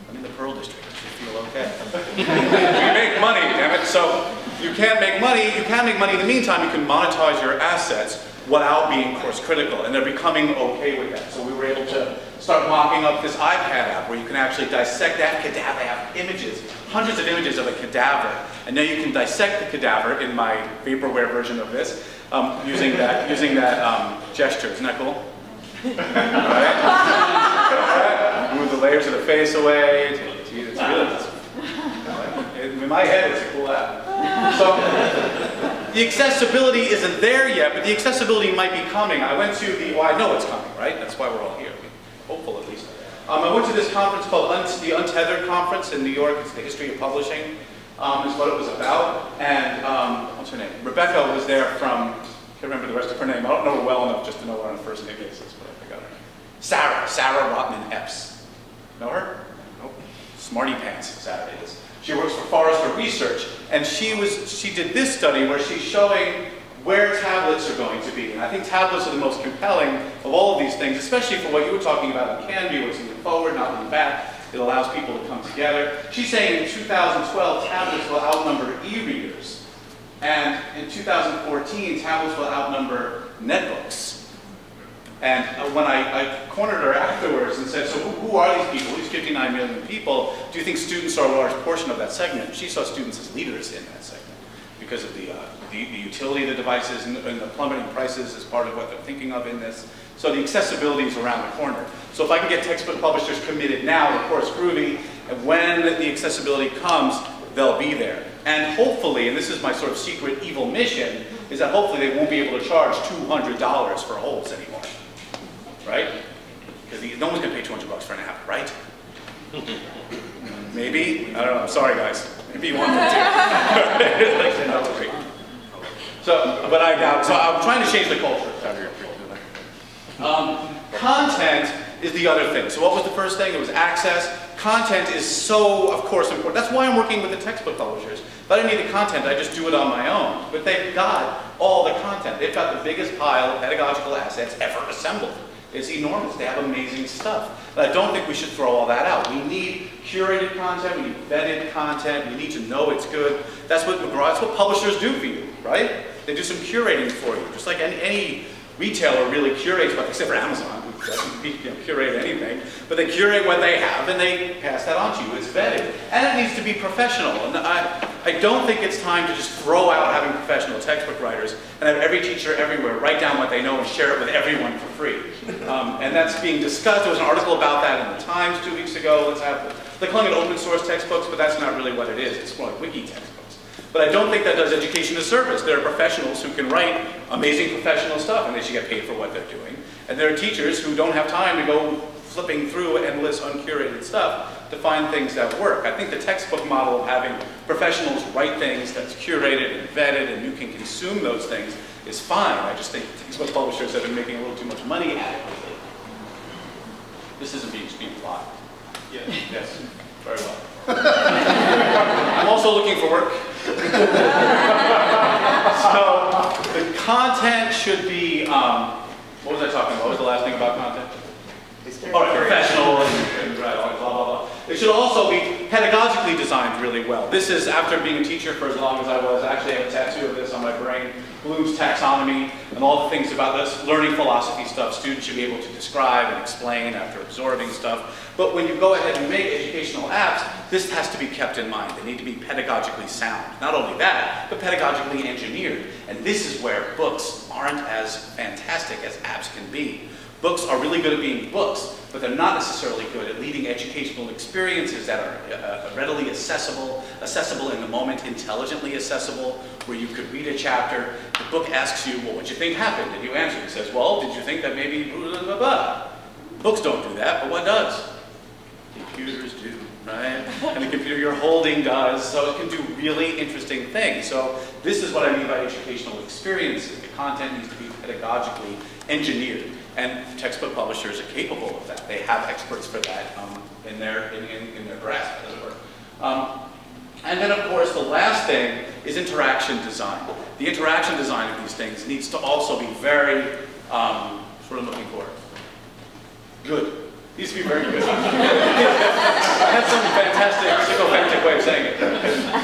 I'm in the Pearl District. I should feel okay. we make money, damn it. So you can't make money. You can make money in the meantime. You can monetize your assets without being course critical, and they're becoming okay with that. So we were able to start mocking up this iPad app where you can actually dissect that cadaver. Have images, hundreds of images of a cadaver, and now you can dissect the cadaver in my vaporware version of this um, using that using that um, gesture. Isn't that cool? right? Move the layers of the face away. It's really, it's, in my head, it's a cool app. So the accessibility isn't there yet, but the accessibility might be coming. I went to the, well, I know it's coming, right? That's why we're all here. Hopeful, at least. Um, I went to this conference called the Untethered Conference in New York. It's the history of publishing, um, is what it was about. And um, what's her name? Rebecca was there from I can't remember the rest of her name. I don't know her well enough just to know her on a first name basis, but I forgot her name. Sarah, Sarah Rotman Epps. Know her? Nope. Smarty Pants, is. She works for Forrester Research, and she was she did this study where she's showing where tablets are going to be. And I think tablets are the most compelling of all of these things, especially for what you were talking about in Canby, where it's moving forward, not moving back. It allows people to come together. She's saying in 2012, tablets will outnumber e-readers. And in 2014, tablets will outnumber netbooks. And uh, when I, I, cornered her afterwards and said, so who, who, are these people, these 59 million people? Do you think students are a large portion of that segment? She saw students as leaders in that segment because of the, uh, the, the, utility of the devices and, and the plummeting prices is part of what they're thinking of in this. So the accessibility is around the corner. So if I can get textbook publishers committed now, of course, Groovy, and when the accessibility comes, they'll be there. And hopefully, and this is my sort of secret evil mission, is that hopefully they won't be able to charge $200 for holds anymore. Right? Because no one's going to pay 200 bucks for an app, right? Maybe? I don't know. I'm sorry, guys. Maybe you want them to. so, but I doubt. So I'm trying to change the culture. Um, content is the other thing. So what was the first thing? It was access. Content is so, of course, important. That's why I'm working with the textbook publishers. If I didn't need the content, I just do it on my own. But they've got all the content. They've got the biggest pile of pedagogical assets ever assembled. It's enormous. They have amazing stuff. But I don't think we should throw all that out. We need curated content. We need vetted content. We need to know it's good. That's what McGraw, that's what publishers do for you, right? They do some curating for you. Just like any, any retailer really curates, except for Amazon, doesn't you know, curate anything, but they curate what they have and they pass that on to you. It's vetted. And it needs to be professional. And I, I don't think it's time to just throw out having professional textbook writers and have every teacher everywhere write down what they know and share it with everyone for free. Um, and that's being discussed. There was an article about that in the Times two weeks ago. Let's have, they're calling it open source textbooks, but that's not really what it is. It's more like wiki textbooks. But I don't think that does education a service. There are professionals who can write amazing professional stuff and they should get paid for what they're doing. And there are teachers who don't have time to go flipping through endless uncurated stuff to find things that work. I think the textbook model of having professionals write things that's curated and vetted and you can consume those things is fine. I just think textbook publishers have been making a little too much money at it. This isn't being streamed live. Yeah. Yes. Very well. I'm also looking for work. so, the content should be, um, what was I talking about? What was the last thing about content? All right, professional and, and right, blah, blah, blah. It should also be pedagogically designed really well. This is after being a teacher for as long as I was. I actually have a tattoo of this on my brain. Bloom's taxonomy and all the things about this learning philosophy stuff students should be able to describe and explain after absorbing stuff. But when you go ahead and make educational apps, this has to be kept in mind. They need to be pedagogically sound. Not only that, but pedagogically engineered. And this is where books aren't as fantastic as apps can be. Books are really good at being books, but they're not necessarily good at leading educational experiences that are uh, readily accessible, accessible in the moment, intelligently accessible, where you could read a chapter, the book asks you, well, what do you think happened? And you answer, it says, well, did you think that maybe blah, blah, blah. Books don't do that, but what does? Computers do, right? And the computer you're holding does, so it can do really interesting things. So this is what I mean by educational experiences. The content needs to be pedagogically engineered. And textbook publishers are capable of that. They have experts for that um, in, their, in, in, in, their grasp, as it were. Um, and then, of course, the last thing is interaction design. The interaction design of these things needs to also be very, um, what I'm looking for, good. Needs to be very good. I had some fantastic sycophantic way of saying it.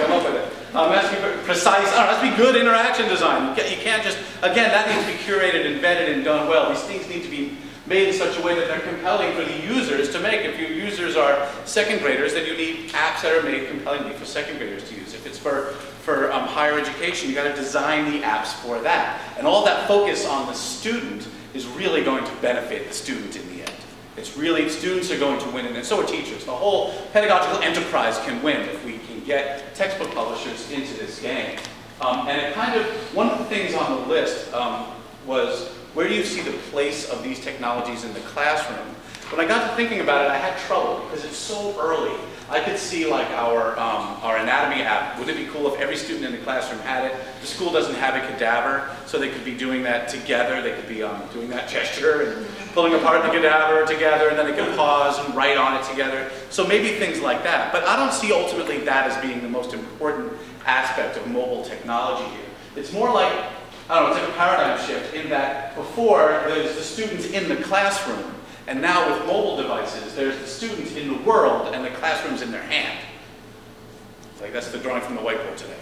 Come up with it. Um, it has to be precise. Oh, it has to be good interaction design. You can't just, again, that needs to be curated, embedded, and done well. These things need to be made in such a way that they're compelling for the users to make. If your users are second graders, then you need apps that are made compellingly for second graders to use. If it's for, for um, higher education, you got to design the apps for that. And all that focus on the student is really going to benefit the student in. It's really, students are going to win, and then so are teachers. The whole pedagogical enterprise can win if we can get textbook publishers into this game. Um, and it kind of, one of the things on the list um, was, where do you see the place of these technologies in the classroom? When I got to thinking about it, I had trouble because it's so early. I could see like our, um, our anatomy app. Would it be cool if every student in the classroom had it? The school doesn't have a cadaver, so they could be doing that together. They could be um, doing that gesture and pulling apart the cadaver together, and then they could pause and write on it together. So maybe things like that. But I don't see ultimately that as being the most important aspect of mobile technology here. It's more like, I don't know, it's like a paradigm shift in that before there's the students in the classroom, and now with mobile devices, there's the students in the world and the classroom's in their hand. Like that's the drawing from the whiteboard today.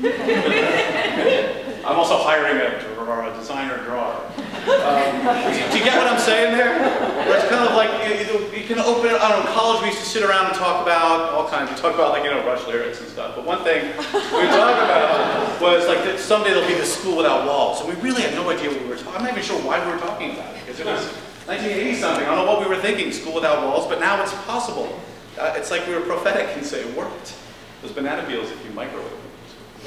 I'm also hiring a, a designer drawer. Um, do you get what I'm saying there? Where it's kind of like, you, you, can open, I don't know, college we used to sit around and talk about all kinds. We talk about like, you know, Rush lyrics and stuff. But one thing we talked about was like that someday there'll be this school without walls. And we really had no idea what we were talking I'm not even sure why we were talking about it. Because it was 1980 something. I don't know what we were thinking, school without walls, but now it's possible. Uh, it's like we were prophetic and say it worked. Those banana peels if you microwave them.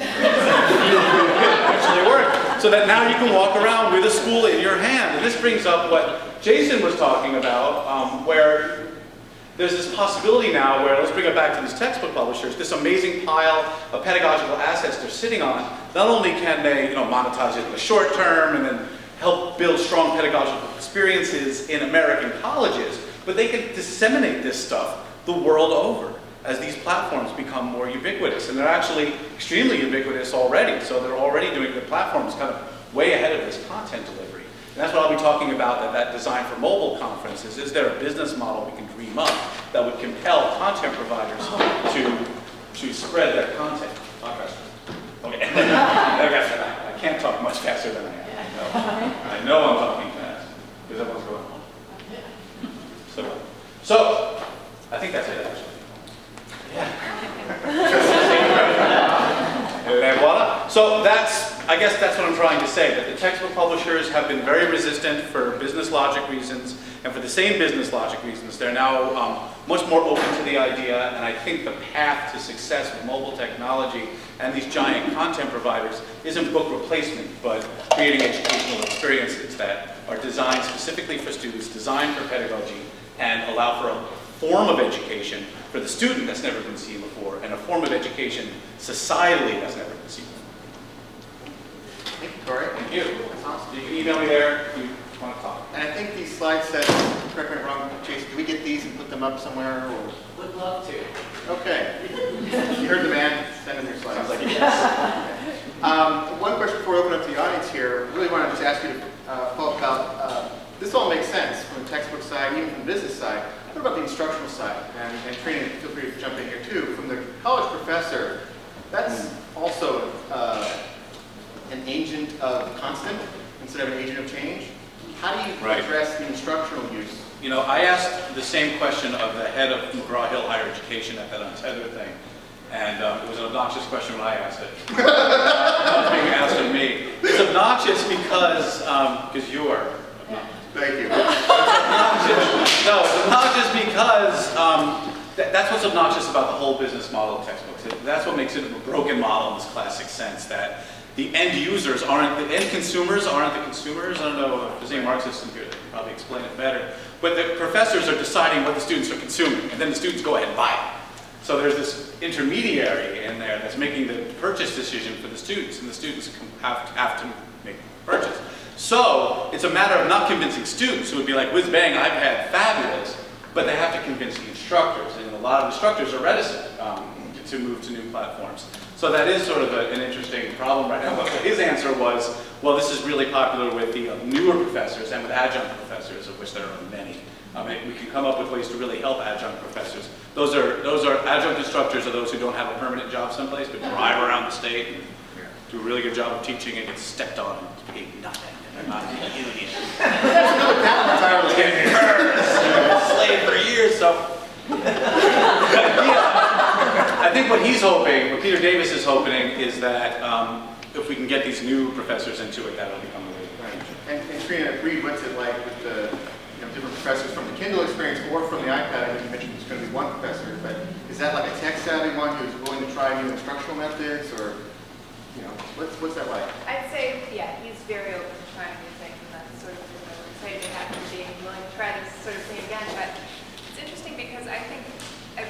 actually work. So that now you can walk around with a school in your hand. And this brings up what Jason was talking about, um, where there's this possibility now where, let's bring it back to these textbook publishers, this amazing pile of pedagogical assets they're sitting on, not only can they you know, monetize it in the short term and then help build strong pedagogical experiences in American colleges, but they can disseminate this stuff the world over as these platforms become more ubiquitous. And they're actually extremely ubiquitous already. So they're already doing, the platforms kind of way ahead of this content delivery. And that's what I'll be talking about at that Design for Mobile conferences. Is there a business model we can dream up that would compel content providers to, to spread their content? Faster. Okay. I can't talk much faster than I am. I know, I'm talking fast because everyone's going home. So, so I think that's it actually. voila. So that's, I guess that's what I'm trying to say, that the textbook publishers have been very resistant for business logic reasons, and for the same business logic reasons, they're now um, much more open to the idea, and I think the path to success with mobile technology and these giant content providers isn't book replacement, but creating educational experiences that are designed specifically for students, designed for pedagogy, and allow for a form of education for the student that's never been seen before, and a form of education societally that's never been seen before. Thank you, Corey. Thank you. So you can email me there you want to talk. And I think these slides said, correct me if I'm wrong, Jason, can we get these and put them up somewhere? Or? Would love to. Okay. you heard the man. Send in your slides. Sounds like yes. um, one question before we open up to the audience here, I really wanted to just ask you to uh, follow up about, uh, this all makes sense from the textbook side, even from the business side. What about the instructional side? And, and Trina, feel free to jump in here too. From the college professor, that's also uh, an agent of constant instead of an agent of change. How do you Right. address the instructional use? You know, I asked the same question of the head of McGraw-Hill Higher Education at that untethered thing, and um, it was an obnoxious question when I asked it. Not being asked of me. It's obnoxious because, because you are. Thank you. obnoxious. No, it's obnoxious because um, th- that's what's obnoxious about the whole business model of textbooks. It- That's what makes it a broken model in this classic sense, that the end users aren't, the end consumers aren't the consumers. I don't know if there's any Marxists in here that can probably explain it better. But the professors are deciding what the students are consuming, and then the students go ahead and buy it. So there's this intermediary in there that's making the purchase decision for the students, and the students have, have to make the purchase. So it's a matter of not convincing students who would be like, whiz bang, I've had fabulous, but they have to convince the instructors, and a lot of instructors are reticent um, to move to new platforms. So that is sort of a, an interesting problem right now. But his answer was, well, this is really popular with the uh, newer professors and with adjunct professors, of which there are many. Mean, we can come up with ways to really help adjunct professors. Those are, those are adjunct instructors are those who don't have a permanent job someplace, but drive around the state and do a really good job of teaching and get stepped on and paid nothing. And they're not in the union. Entirely. Slave for years, so. Yeah. I think what he's hoping, what Peter Davis is hoping, is that um, if we can get these new professors into it, that'll become the way. And, and Trina, Reed, what's it like with the you know, different professors from the Kindle experience or from the iPad? I know you mentioned there's going to be one professor, but is that like a tech-savvy one who's willing to try new instructional methods, or you know, what's what's that like? I'd say, yeah, he's very open to trying new things, and that's sort of, you know, excited to have him being willing to try this sort of thing again, but it's interesting because I think, I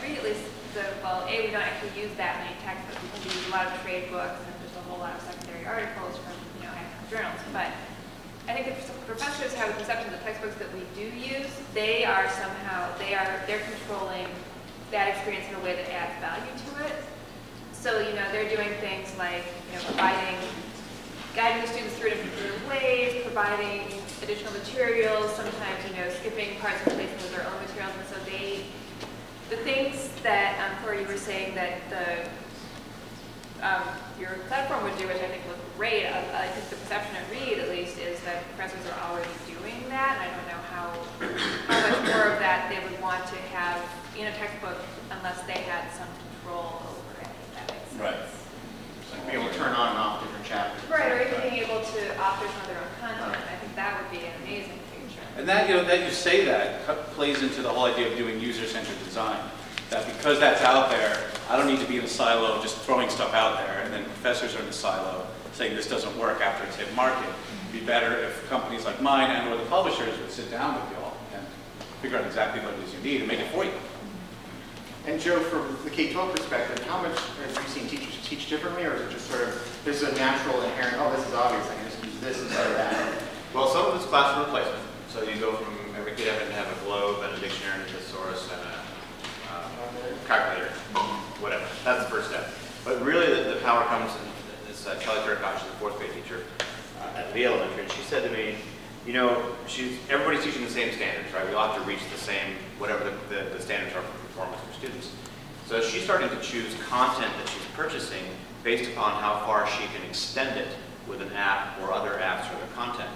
at well, A, we don't actually use that many textbooks, we use a lot of trade books, and there's a whole lot of secondary articles from, you know, academic journals, but I think the professors have a perception the textbooks that we do use, they are somehow, they are, they're controlling that experience in a way that adds value to it. So, you know, they're doing things like, you know, providing, guiding the students through different ways, providing additional materials, sometimes, you know, skipping parts and replacing with their own materials. And so they, the things that, um, Corey, you were saying that the, um, your platform would do, which I think looked great, uh, I think the perception at Reed, at least, is that professors are already doing that. I don't know how, how much more of that they would want to have in a textbook unless they had some control over it, if that makes sense. Right. Like be able to turn on and off different chapters. Right, or even being able to author some of their own content. I think that would be an amazing. And that, you know, that you say that plays into the whole idea of doing user-centered design. That because that's out there, I don't need to be in a silo just throwing stuff out there, and then professors are in a silo saying this doesn't work after it's hit market. It'd be better if companies like mine and or the publishers would sit down with you all and figure out exactly what it is you need and make it for you. And Joe, from the K-12 perspective, how much have you seen teachers teach differently, or is it just sort of, there's a natural inherent, oh, this is obvious, I can just use this instead of that? Well, some of it's classroom replacement. So you go from every kid having to have a globe and a dictionary and a thesaurus and a uh, calculator, whatever. That's the first step. But really, the, the power comes in this uh, Kelly she's a fourth grade teacher uh, at the Elementary, and she said to me, you know, she's everybody's teaching the same standards, right? We all have to reach the same, whatever the, the, the standards are for performance for students. So she's starting to choose content that she's purchasing based upon how far she can extend it with an app or other apps or other content.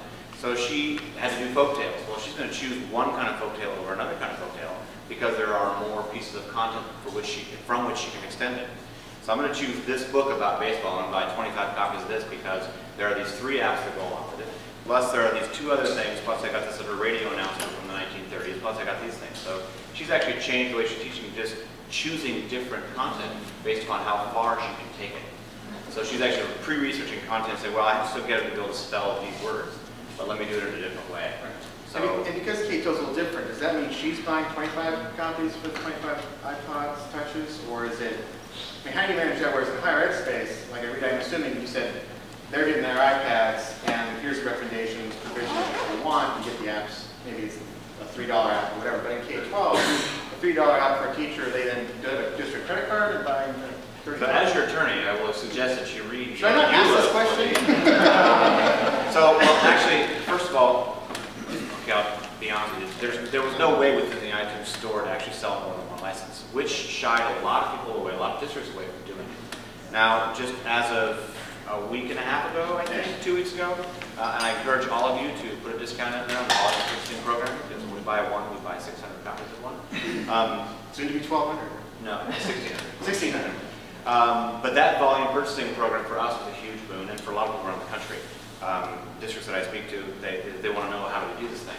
So she had to do folktales. Well, she's going to choose one kind of folktale over another kind of folktale because there are more pieces of content for which she, from which she can extend it. So I'm going to choose this book about baseball and buy 25 copies of this because there are these three apps that go along with it. Plus there are these two other things, plus I got this other radio announcement from the 1930s, plus I got these things. So she's actually changed the way she's teaching, just choosing different content based upon how far she can take it. So she's actually pre-researching content and say, well, I have to still get her to be able to spell these words, but let me do it in a different way. I mean, So and because K-12's a little different, does that mean she's buying 25 copies for the 25 iPods touches, or is it, I mean, how do you manage that, whereas in higher ed space, like every day, I'm assuming you said, they're getting their iPads, and here's the recommendations, provisions that you want, you get the apps, maybe it's a $3 app or whatever, but in K-12, a $3 app for a teacher, they then to a district credit card and buy $30. But as your attorney, I will suggest that you read. Should I not ask this question? So, well, actually, first of all, okay, I'll be honest with you. There was no way within the iTunes store to actually sell more than one license, which shied a lot of people away, a lot of districts away from doing it. Now, just as of a week and a half ago, I think, two weeks ago, uh, and I encourage all of you to put a discount in there on all of the student program, because when we buy one, we buy 600 copies of one. Um, Soon to be 1,200. No, 1,600. 1,600. Um, but that volume purchasing program for us was a huge boon, and for a lot of people around the country. Um, districts that I speak to, they, they want to know how do we do this thing.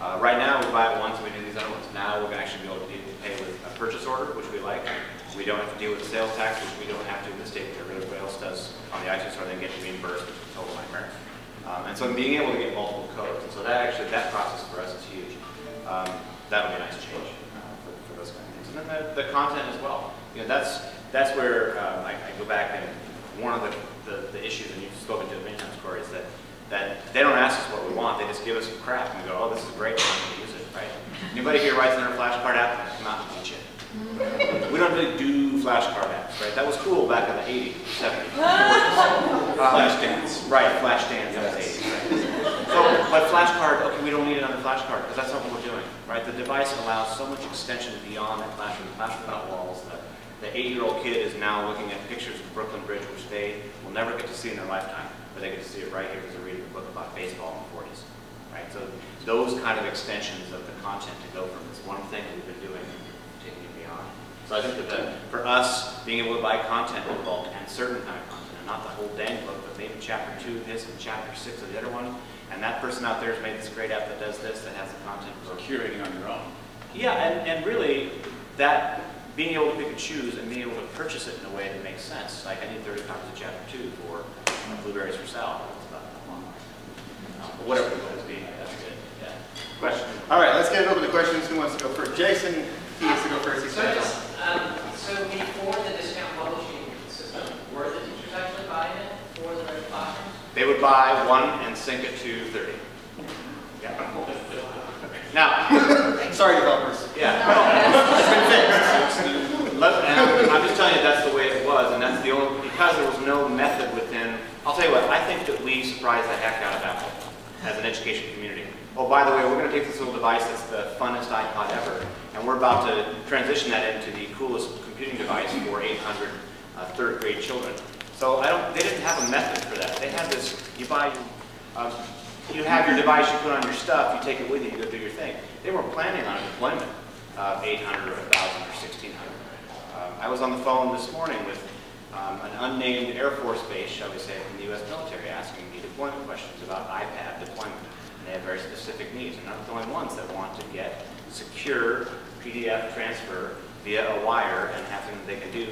Uh, right now, we buy it once and we do these other ones. Now, we're going to actually be able to pay with a purchase order, which we like. We don't have to deal with sales tax, which we don't have to in the state, but everybody else does on the iTunes store, they get reimbursed, which is total nightmare. Um, and so being able to get multiple codes, and so that actually, that process for us is huge. Um, that would be a nice change uh, for, for those kind of things. And then the, the content as well. You know, that's, that's where um, I, I go back and one of the, the, the issues, and you've spoken to it many times, Corey, is that, that they don't ask us what we want, they just give us some crap and we go, oh, this is great, I'm going to use it, right? Anybody here writes in their flashcard app, come out and teach it. Mm-hmm. We don't really do flashcard apps, right? That was cool back in the 80s, 70s. Flash dance. Right, flash dance in the 80s, right? So, but flashcard, okay, we don't need another flashcard because that's not what we're doing, right? The device allows so much extension beyond that classroom, classroom without walls. The, eight-year-old kid is now looking at pictures of Brooklyn Bridge, which they will never get to see in their lifetime, but they get to see it right here because they're reading a book about baseball in the 40s, right? So those kind of extensions of the content to go from this one thing that we've been doing and taking it beyond. So I think that the, for us, being able to buy content in bulk and certain kind of content, and not the whole dang book, but maybe chapter two of this and chapter six of the other one, and that person out there has made this great app that does this, that has the content for Curating on your own. yeah, and, and really, that, being able to pick and choose and being able to purchase it in a way that makes sense. Like, I need 30 copies of chapter two for Blueberries for Sal. That's about that long. Uh, But whatever the goal is being, that's good, yeah. Question? All right, let's get it open to questions. Who wants to go first? Jason, he wants to go first. He So just, um, so before the discount publishing system, were the teachers actually buying it for the regular classrooms? They would buy one and sync it to 30. Yeah. Now, Sorry, developers. Yeah. Let- and I'm just telling you, that's the way it was, and that's the only, because there was no method within, I'll tell you what, I think that we surprised the heck out of Apple as an education community. Oh, by the way, we're gonna take this little device that's the funnest iPod ever, and we're about to transition that into the coolest computing device for 800 uh, third grade children. So I don't, they didn't have a method for that. They had this, you buy, um, you have your device, you put on your stuff, you take it with you, you go do your thing. They weren't planning on a deployment of 800 or 1,000 or 1,600. Um, I was on the phone this morning with um, an unnamed Air Force base, shall we say, from the U.S. military, asking me deployment questions about iPad deployment. And they have very specific needs. They're not the only ones that want to get secure PDF transfer via a wire and having they can do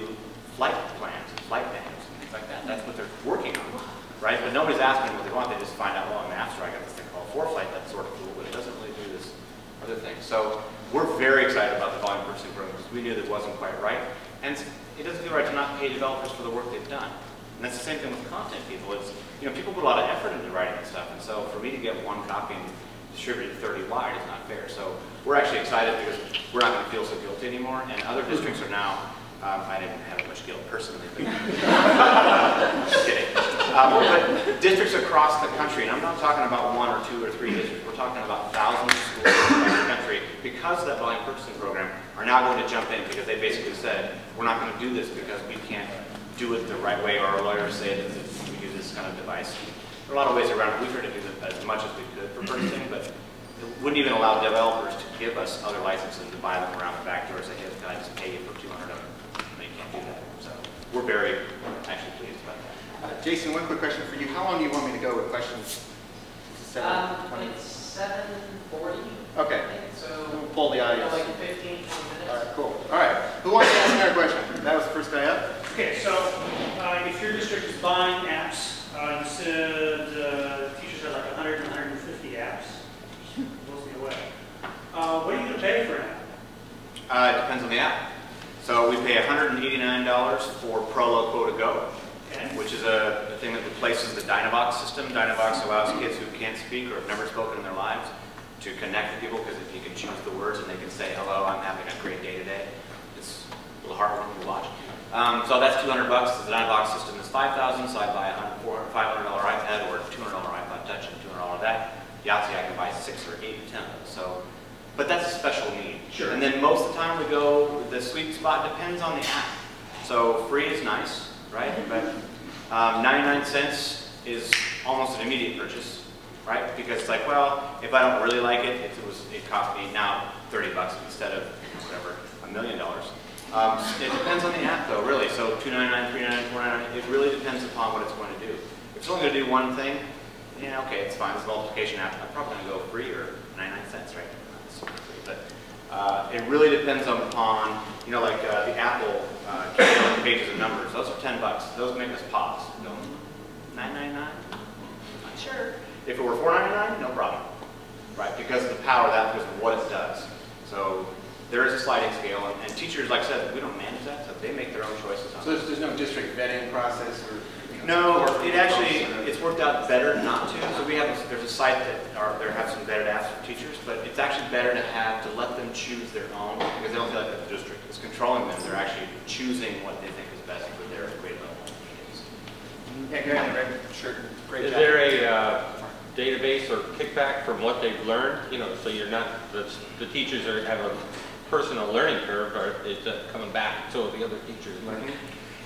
flight plans flight manuals and things like that. That's what they're working on, right? But nobody's asking what they want. They just find out, well, in Store, I got this thing called ForeFlight. That's sort of cool, but it doesn't really do this other thing. So we're very excited about the volume purchasing program because we knew that wasn't quite right. And it doesn't feel right to not pay developers for the work they've done. And that's the same thing with content people. It's, you know, people put a lot of effort into writing and stuff. And so for me to get one copy and distribute it 30 wide is not fair. So we're actually excited because we're not going to feel so guilty anymore. And other districts are now, um, I didn't have much guilt personally, but just kidding. Um, but districts across the country, and I'm not talking about one or two or three districts, we're talking about thousands of schools across the country, because of that volume purchasing program, are now going to jump in because they basically said, we're not going to do this because we can't do it the right way, or our lawyers say that we do this kind of device. There are a lot of ways around it. We tried to do as much as we could for purchasing, but it wouldn't even allow developers to give us other licenses to buy them around the back door and say, hey, can just pay you for 200 of them? No, you can't do that. So we're very actually pleased about that. Uh, Jason, one quick question for you. How long do you want me to go with questions? Seven, Um, twenty? it's seven forty, Okay. So, We'll pull the you know, audience. like 15, 20 minutes. All right, cool. All right. Who wants to ask another question? That was the first guy up. Okay, so uh, if your district is buying apps, uh, you said uh, teachers have like 100 and 150 apps. Blows me away. Uh, What are you going to pay for an app? Uh, it depends on the app. So we pay $189 for Proloquo2Go, Okay. which is a, a thing that replaces the Dynavox system. Dynavox allows kids who can't speak or have never spoken in their lives to connect with people because if you can choose the words and they can say, hello, I'm having a great day today. It's a little heartwarming to watch. Um, so that's 200 bucks. The Dynavox system is 5,000, so I buy a $100, $400, $500 iPad or $200 iPod Touch and $200 of that. Yahtzee, I can buy six or eight or 10 of. So But that's a special need. Sure. And then most of the time we go, the sweet spot depends on the app. So free is nice, right? But um, 99 cents is almost an immediate purchase, right? Because it's like, well, if I don't really like it, if it was, it cost me now 30 bucks instead of whatever, a million dollars. Um, it depends on the app though, really. So 299, 399, 499, it really depends upon what it's going to do. If it's only going to do one thing, yeah, okay, it's fine. It's a multiplication app. I'm probably going to go free or 99 cents, right? It's super free. But uh, it really depends upon, you know, like uh, the Apple uh, pages of numbers. Those are 10 bucks. Those make us pause. Go, 999? Not sure. If it were 499, no problem. Right? Because of the power of that, because of what it does. So there is a sliding scale, and, and teachers, like I said, we don't manage that, so they make their own choices on So there's, there's no district vetting process or? You No, it actually, folks, uh, it's worked out better not to. So we have, a- there's a site that are, there have some vetted apps for teachers, but it's actually better to have, to let them choose their own, because they don't feel like the district is controlling them. They're actually choosing what they think is best for their grade level. Yeah, go ahead, Rick. Sure, great Is job. there a uh, database or kickback from what they've learned? You know, so you're not, the, the teachers are, have a personal learning curve, or it's that coming back to the other teachers learn?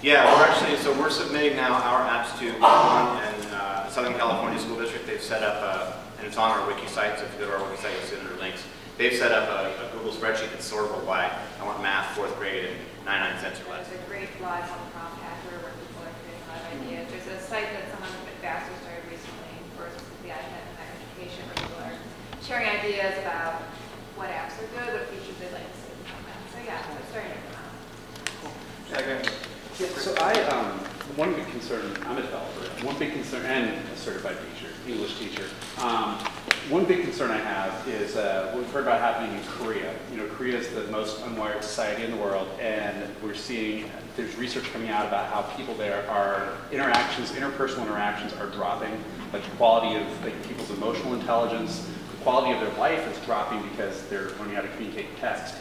Yeah, we're actually, so we're submitting now our apps to one and uh, Southern California School District. They've set up, a, and it's on our wiki site, so if you go to our wiki site, you'll see it under links. They've set up a, a Google spreadsheet that's sortable by, I want math, fourth grade, and 99 cents or less. There's a great blog on Prompt Hacker where people are creating a lot of ideas. There's a site that someone at Vassar started recently for the iPad and higher education where people are sharing ideas about what apps are good, what features they'd like to see from them. So yeah, so it's starting to come out. Cool. Yeah, go ahead. Yeah, so I, um, one big concern, I'm a developer, one big concern, and a certified teacher, English teacher. Um, one big concern I have is, uh, what we've heard about happening in Korea. You know, Korea is the most unwired society in the world, and we're seeing, there's research coming out about how people there are, interactions, interpersonal interactions are dropping. Like the quality of like, people's emotional intelligence, the quality of their life is dropping because they're learning how to communicate text.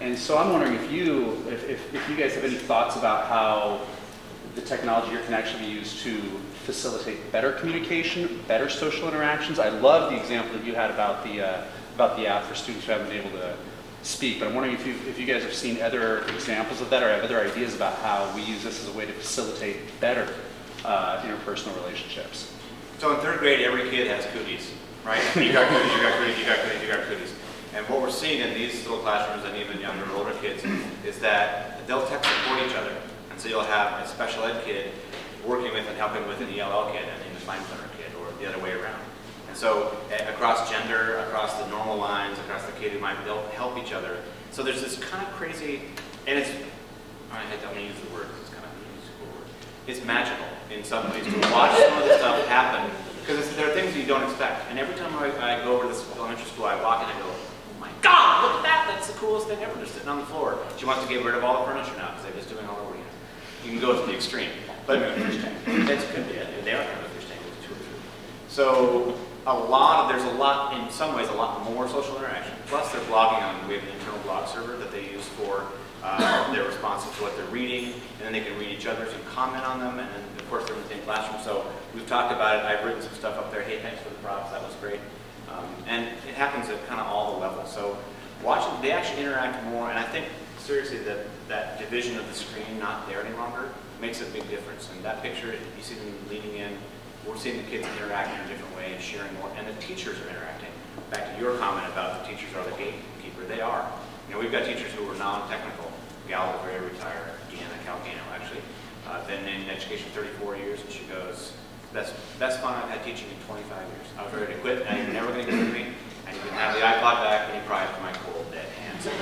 And so I'm wondering if you, if, if, if you guys have any thoughts about how the technology here can actually be used to facilitate better communication, better social interactions. I love the example that you had about the, uh, about the app for students who haven't been able to speak, but I'm wondering if you, if you guys have seen other examples of that or have other ideas about how we use this as a way to facilitate better uh, interpersonal relationships. So in third grade, every kid has cooties, right? You got cooties, you got cooties, you got cooties, you got cooties. And what we're seeing in these little classrooms and even younger, older kids is that they'll tech support each other. And so you'll have a special ed kid working with and helping with an ELL kid, and an English language learner kid, or the other way around. And so eh, across gender, across the normal lines, across the kid who might, they'll help each other. So there's this kind of crazy, and it's, I hate to use the word, it's kind of a word. It's magical in some ways to watch some of this stuff happen, because there are things you don't expect. And every time I, I go over to this elementary school, I walk and I go, God, look at that, that's the coolest thing ever, they're sitting on the floor. She wants to get rid of all the furniture now, because they're just doing all over again. You can go to the extreme, but fish tank, that's good, yeah, they are kind of a fish tank two or three. So a lot of, there's a lot, in some ways, a lot more social interaction. Plus they're blogging on, we have an internal blog server that they use for uh, their responses to what they're reading, and then they can read each other's and comment on them, and then of course they're in the same classroom. So we've talked about it, I've written some stuff up there, hey, thanks for the props, that was great. Um, and it happens at kind of all the levels. So watching, they actually interact more, and I think seriously that that division of the screen not there any longer makes a big difference. And that picture, you see them leaning in, we're seeing the kids interact in a different way and sharing more, and the teachers are interacting. Back to your comment about the teachers are the gatekeeper, they are. You know, we've got teachers who are non-technical. Gal is very retired, Deanna Calcano actually, uh, been in education 34 years, and she goes, best, best fun I've had teaching in 25 years. I was ready to quit, and you're never going to get rid of me, and you can have the iPod back, and you cry for my cold, dead hands.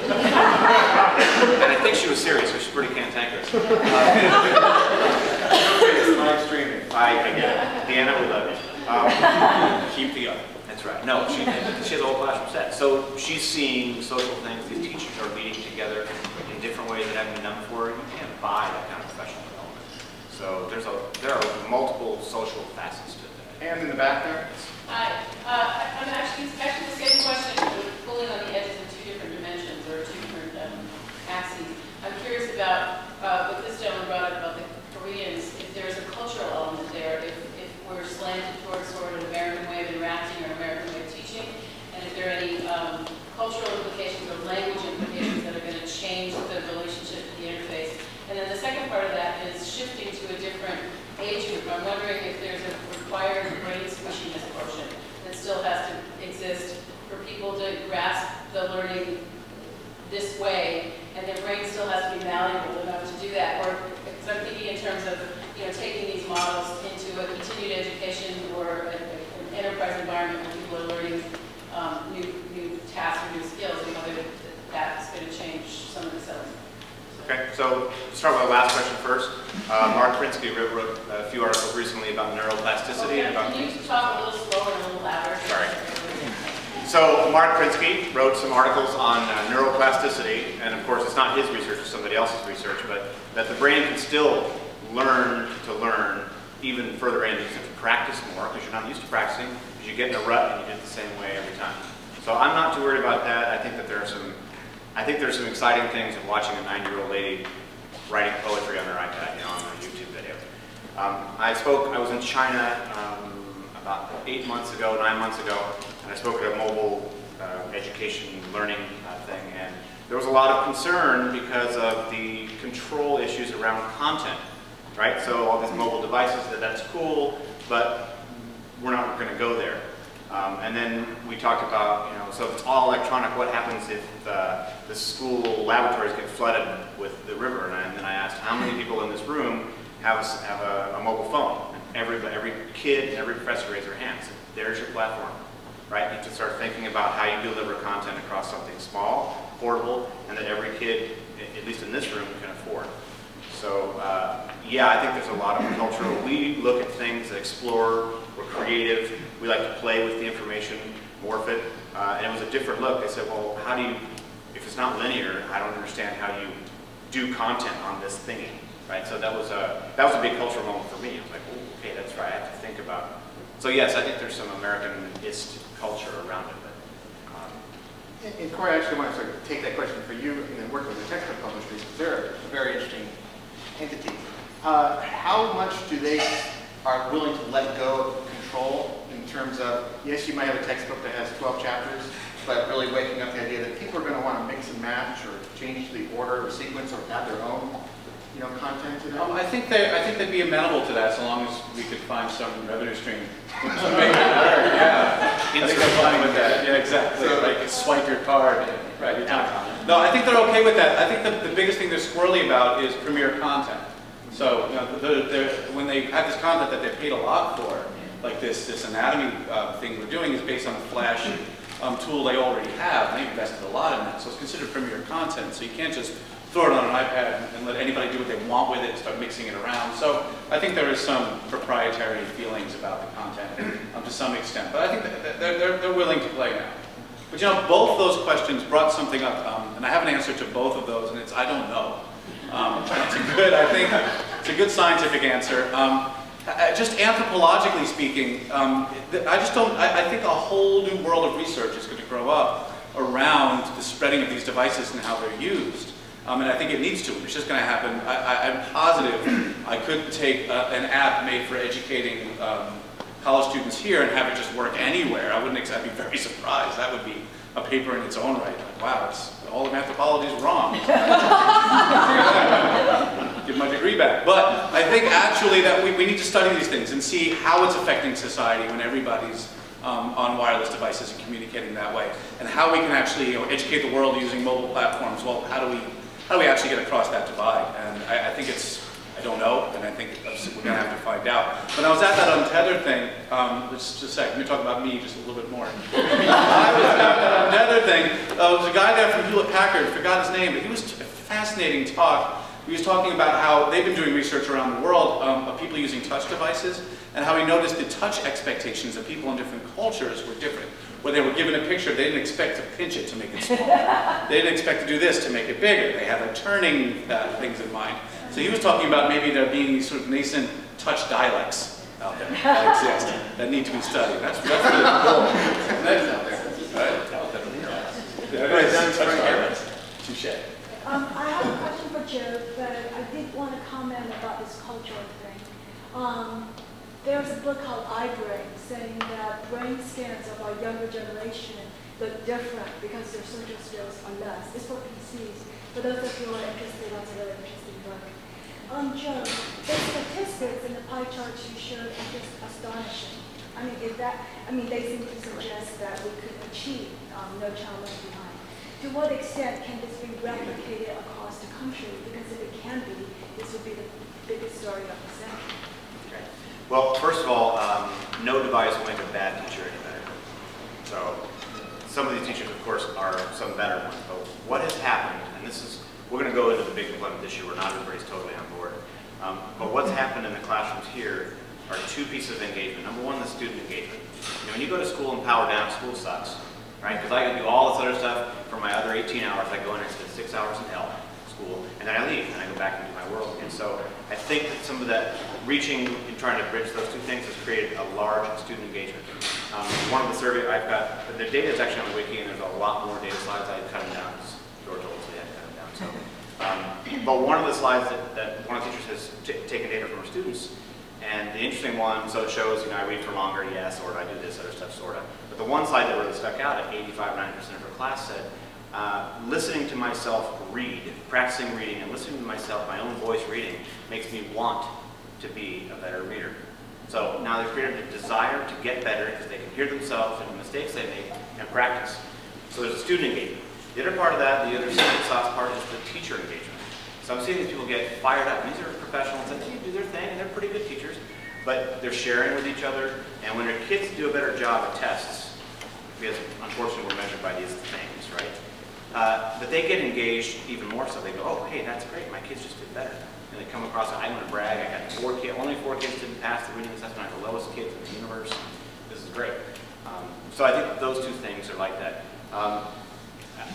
and I think she was serious, because she's pretty cantankerous. It's live streaming. I, I get it. Deanna, we love you. Um, keep the up. That's right. No, she, she has a whole classroom set. So she's seeing social things. These teachers are meeting together in different ways that haven't been done before. You can't buy that kind of. So there's a there are multiple social facets to that. And in the back there? Hi, uh, I'm actually, actually the same question, but pulling on the edges of two different dimensions or two different um, axes. I'm curious about uh, what this gentleman brought up about the Koreans, if there's a cultural element there, if, if we're slanted towards sort of an American way of interacting or American way of teaching, and if there are any um, cultural implications I'm wondering if there's a required brain squishiness portion that still has to exist for people to grasp the learning this way, and their brain still has to be malleable enough to do that. Or, because I'm thinking in terms of, you know, taking these models into a continued education or a- a- an enterprise environment where people are learning um, new, new tasks or new skills, and whether that's going to change some of this element. Okay, so start with the last question first. Uh, Marc Prensky wrote, wrote a few articles recently about neuroplasticity and about Can you talk a little slower and a little louder? Sorry. So Marc Prensky wrote some articles on uh, neuroplasticity, and of course it's not his research, it's somebody else's research, but that the brain can still learn to learn even further in. You have to practice more because you're not used to practicing, because you get in a rut and you do it the same way every time. So I'm not too worried about that. I think that there are some, I think there's some exciting things in watching a nine-year-old lady writing poetry on their iPad, you know, on a YouTube video. Um, I spoke, I was in China um, about eight months ago, nine months ago, and I spoke at a mobile uh, education learning uh, thing, and there was a lot of concern because of the control issues around content, right? So all these mobile devices, that that's cool, but we're not going to go there. Um, and then we talked about, you know, so if it's all electronic, what happens if uh, the school laboratories get flooded with the river? And then I asked, how many people in this room have a, have a, a mobile phone? And every, every kid and every professor raised their hands. There's your platform, right? You have to start thinking about how you deliver content across something small, portable, and that every kid, at least in this room, can afford. So, uh, yeah, I think there's a lot of cultural. We look at things that explore, we're creative, we like to play with the information, morph it, uh, and it was a different look. They said, well, how do you, if it's not linear, I don't understand how you do content on this thingy, right? So that was a, that was a big cultural moment for me. I was like, okay, that's right, I have to think about. So yes, I think there's some Americanist culture around it, but um, And and Corey, I actually want to sort of take that question for you and then work with the textbook publishers, they're a very interesting entity. Uh, How much do they are willing to let go of control terms of, yes, you might have a textbook that has 12 chapters, but really waking up the idea that people are going to want to mix and match or change the order or sequence or add their own, you know, content to Um, them? I think they, I think they'd be amenable to that, so long as we could find some revenue stream to make it work, yeah. I think they're fine with that, yeah, exactly, like swipe your card, right, your time. No, I think they're okay with that. I think the, the biggest thing they're squirrely about is premier content. So, you know, the, the, when they have this content that they're paid a lot for, like this, this anatomy uh, thing we're doing is based on a Flash um, tool they already have, and they invested a lot in that, so it's considered premier content, so you can't just throw it on an iPad and let anybody do what they want with it and start mixing it around. So I think there is some proprietary feelings about the content um, to some extent, but I think they're, they're, they're willing to play now. But you know, both those questions brought something up, um, and I have an answer to both of those, and it's I don't know. Um, it's a good, I think, it's a good scientific answer. Um, uh, just anthropologically speaking, um, I just don't, I, I think a whole new world of research is going to grow up around the spreading of these devices and how they're used. Um, and I think it needs to. It's just going to happen. I, I'm positive I could take uh, an app made for educating um, college students here and have it just work anywhere. I wouldn't. I'd be very surprised. That would be a paper in its own right. Like, wow, it's, all of anthropology is wrong. Give my degree back. But I think actually that we, we need to study these things and see how it's affecting society when everybody's um, on wireless devices and communicating that way, and how we can actually you know, educate the world using mobile platforms. Well, how do we how do we actually get across that divide? And I, I think it's I don't know, and I think we're going to have to find out. When I was at that untethered thing, um, just, a second, let me talk about me just a little bit more. I was at that untethered thing. Uh, there was a guy there from Hewlett Packard, forgot his name, but he was a fascinating talk. He was talking about how they've been doing research around the world um, of people using touch devices, and how he noticed the touch expectations of people in different cultures were different. When they were given a picture, they didn't expect to pinch it to make it smaller. they didn't expect to do this to make it bigger. They had like turning uh, things in mind. So he was talking about maybe there being these sort of nascent touch dialects out there that exist that need to be studied. That's, that's really cool. That's out there. Right? Out there. Yeah, Right, it's that's touch right. dialects. Touche. Um, I have a question for Joe, but I did want to comment about this cultural thing. Um, there's a book called iBrain saying that brain scans of our younger generation look different because their social skills are less. It's for PCs. For those of you who are interested, that's a really interesting book. Um, Joe, the statistics and the pie charts you showed are just astonishing. I mean, if that, I mean, they seem to suggest that we could achieve um, no child left behind. To what extent can this be replicated across the country? Because if it can be, this would be the biggest story of the century. Well, first of all, um, no device will make a bad teacher any better. So some of these teachers, of course, are some better ones. But what has happened, and this is, we're going to go into the big deployment this year, where not everybody's totally on board. Um, but what's happened in the classrooms here are two pieces of engagement. Number one, the student engagement. You know, when you go to school and power down, school sucks, right? Because I can do all this other stuff for my other 18 hours. I go in and spend six hours in hell school, and then I leave, and I go back into my world. And so I think that some of that reaching and trying to bridge those two things has created a large student engagement. Um, one of the survey I've got, the data is actually on the wiki, and there's a lot more data slides. I cut down. because George told us we had to cut them down. So, um, but one of the slides that, that one of the teachers has taken data from her students, and the interesting one, so it shows, you know, I read for longer, yes, or I do this other stuff, sort of. But the one slide that really stuck out at 85, 90% of her class said, uh, listening to myself read, practicing reading, and listening to myself, my own voice reading, makes me want to be a better reader. So now they've created a desire to get better because they can hear themselves and the mistakes they make and practice. So there's a student engagement. The other part of that, the other sauce part, is the teacher engagement. So I'm seeing these people get fired up. These are professionals that do their thing, and they're pretty good teachers, but they're sharing with each other. And when their kids do a better job at tests, because unfortunately we're measured by these things, right? Uh, that they get engaged even more so. They go, oh, hey, that's great. My kids just did better. And they come across, I'm going to brag. I got four kids, only four kids didn't pass the reading assessment. I have the lowest kids in the universe. This is great. Um, so I think those two things are like that. Um,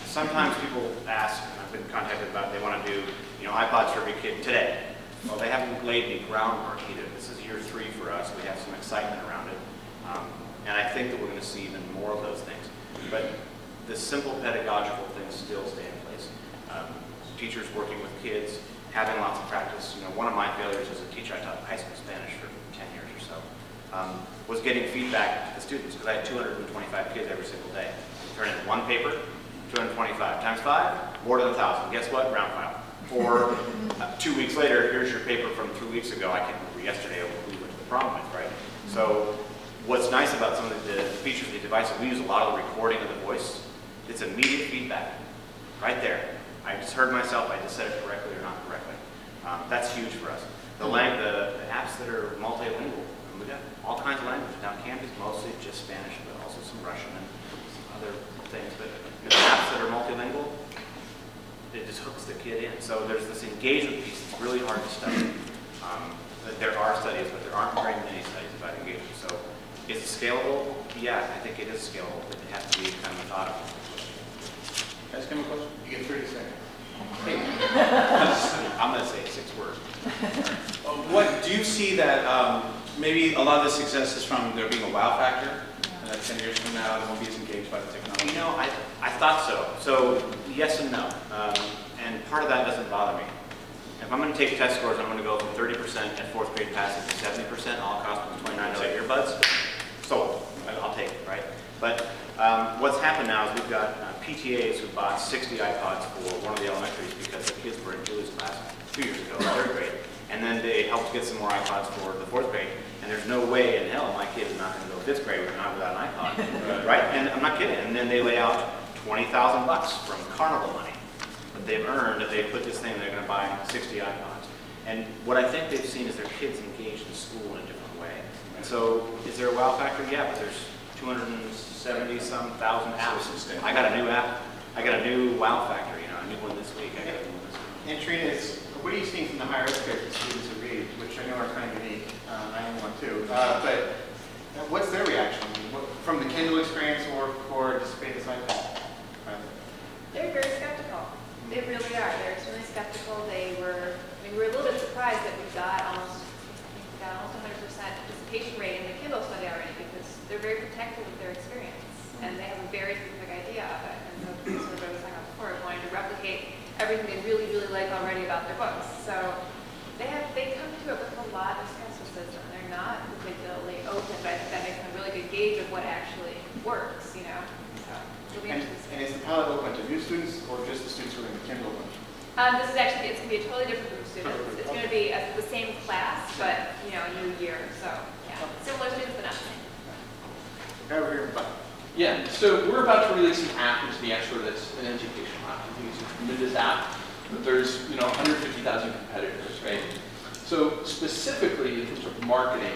sometimes people ask, and I've been contacted about, they want to do, you know, iPods for every kid today. Well, they haven't laid any groundwork either. This is year three for us. We have some excitement around it. Um, and I think that we're going to see even more of those things. But the simple pedagogical things still stay in place. Um, teachers working with kids, having lots of practice. You know, one of my failures as a teacher, I taught high school Spanish for 10 years or so, um, was getting feedback to the students because I had 225 kids every single day. Turn in one paper, 225 times five, more than a thousand. Guess what? Round file. Or uh, two weeks later, here's your paper from three weeks ago. I can't remember yesterday we went to the prom with, right? So what's nice about some of the features of the device, we use a lot of the recording of the voice. It's immediate feedback, right there. I just heard myself, I just said it correctly or not correctly. Um, that's huge for us. The, the, the apps that are multilingual, we got all kinds of languages. Now Canby's mostly just Spanish, but also some Russian and some other things. But you know, apps that are multilingual, it just hooks the kid in. So there's this engagement piece that's really hard to study. Um, there are studies, but there aren't very many studies about engagement. So is it scalable? Yeah, I think it is scalable, but it has to be kind of methodical. Can I ask him a question? You get 30 seconds. I'm going to say six words. Uh, What, do you see that um, maybe a lot of the success is from there being a wow factor? And that 10 years from now, they won't be as engaged by the technology? You know, I, I thought so. So yes and no. Um, and part of that doesn't bother me. If I'm going to take test scores, I'm going to go from 30% at fourth grade passes to 70%, all cost me $29 earbuds. So I'll take it, right? But um, what's happened now is we've got uh, PTAs who bought 60 iPods for one of the elementaries because the kids were in Julie's class two years ago, third grade. And then they helped get some more iPods for the fourth grade. And there's no way in hell my kid is not going to go fifth grade with not without an iPod, right? And I'm not kidding. And then they lay out 20,000 bucks from carnival money that they've earned that they put this thing, they're going to buy 60 iPods. And what I think they've seen is their kids engaged in school in a different way. And so is there a wow factor? Yeah, but there's 270 some thousand apps. I got a new app. I got a new wow factor, you know, a new one this week. I got a new one this week. And Trina, what are you seeing from the higher education students who read, which I know are kind of unique, I am one too, uh, but uh, what's their reaction? From the Kindle experience or for Display this iPad? They're very skeptical. They really are. They're extremely skeptical. They were, I mean, we were a little bit surprised that we got almost, we got almost 100% participation rate in the Kindle study already because they're very protective of their experience and they have a very specific idea of it. And so is what I was talking about before, wanting to replicate everything they really, really like already about their books. So they have, they come to it with a lot of skepticism. They're not particularly open, but I think that makes them a really good gauge of what actually works, you know? So And, interesting. to and is the pilot open to new students or just the students who are in the Kindle one? Um, this is actually, it's going to be a totally different group of students. It's going to be a, the same class, but, you know, a new year, so, yeah. Similar students, but not the same. Over here, but. Yeah, so we're about to release an app into the App Store that's an educational app. I think it's a tremendous app, but there's, you know, 150,000 competitors, right? So specifically in terms of marketing,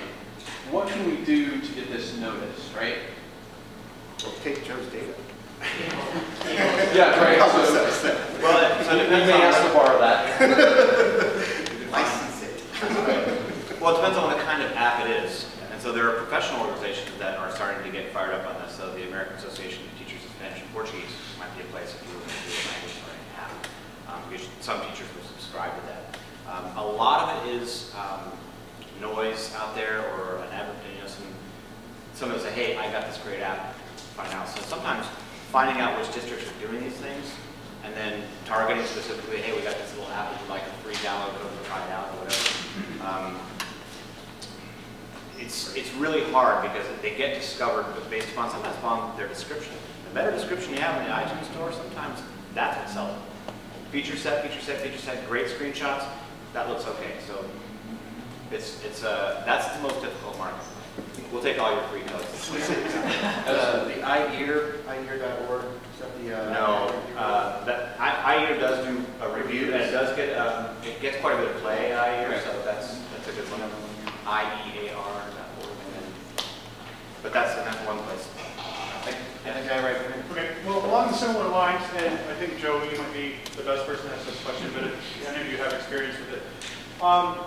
what can we do to get this noticed, right? Well, take Joe's data. Yeah, right, so, Well, so it we may on ask to borrow that. License it. Well, it depends on what kind of app it is. And so there are professional organizations that are starting to get fired up on this. So the American Association of Teachers of Spanish and Portuguese might be a place if you were going to do a language learning app. Um, because some teachers will subscribe to that. Um, a lot of it is um, noise out there or an advertisement. You know, some, someone will say, hey, I got this great app. Find out. So sometimes finding out which districts are doing these things and then targeting specifically, hey, we got this little app, would you like a free download code to try it out or whatever. Um, it's, it's really hard because they get discovered based upon, sometimes upon their description. The better description you have in the iTunes store, sometimes that's what sells. Feature set, feature set, feature set, great screenshots, that looks okay. So it's, it's, uh, that's the most difficult market. We'll take all your free notes. Uh, the iEar, iEar.org, is that the? uh, No, uh, that, I, iEar does do a review, and it does get, um, it gets quite a bit of play, iEar, so that's, that's a good one. I-E-A-R.org, and then, but that's, and that's one place. And the guy right here. Okay, well, along similar lines, and I think Joe, you might be the best person to ask this question, but if any of you have experience with it. Um,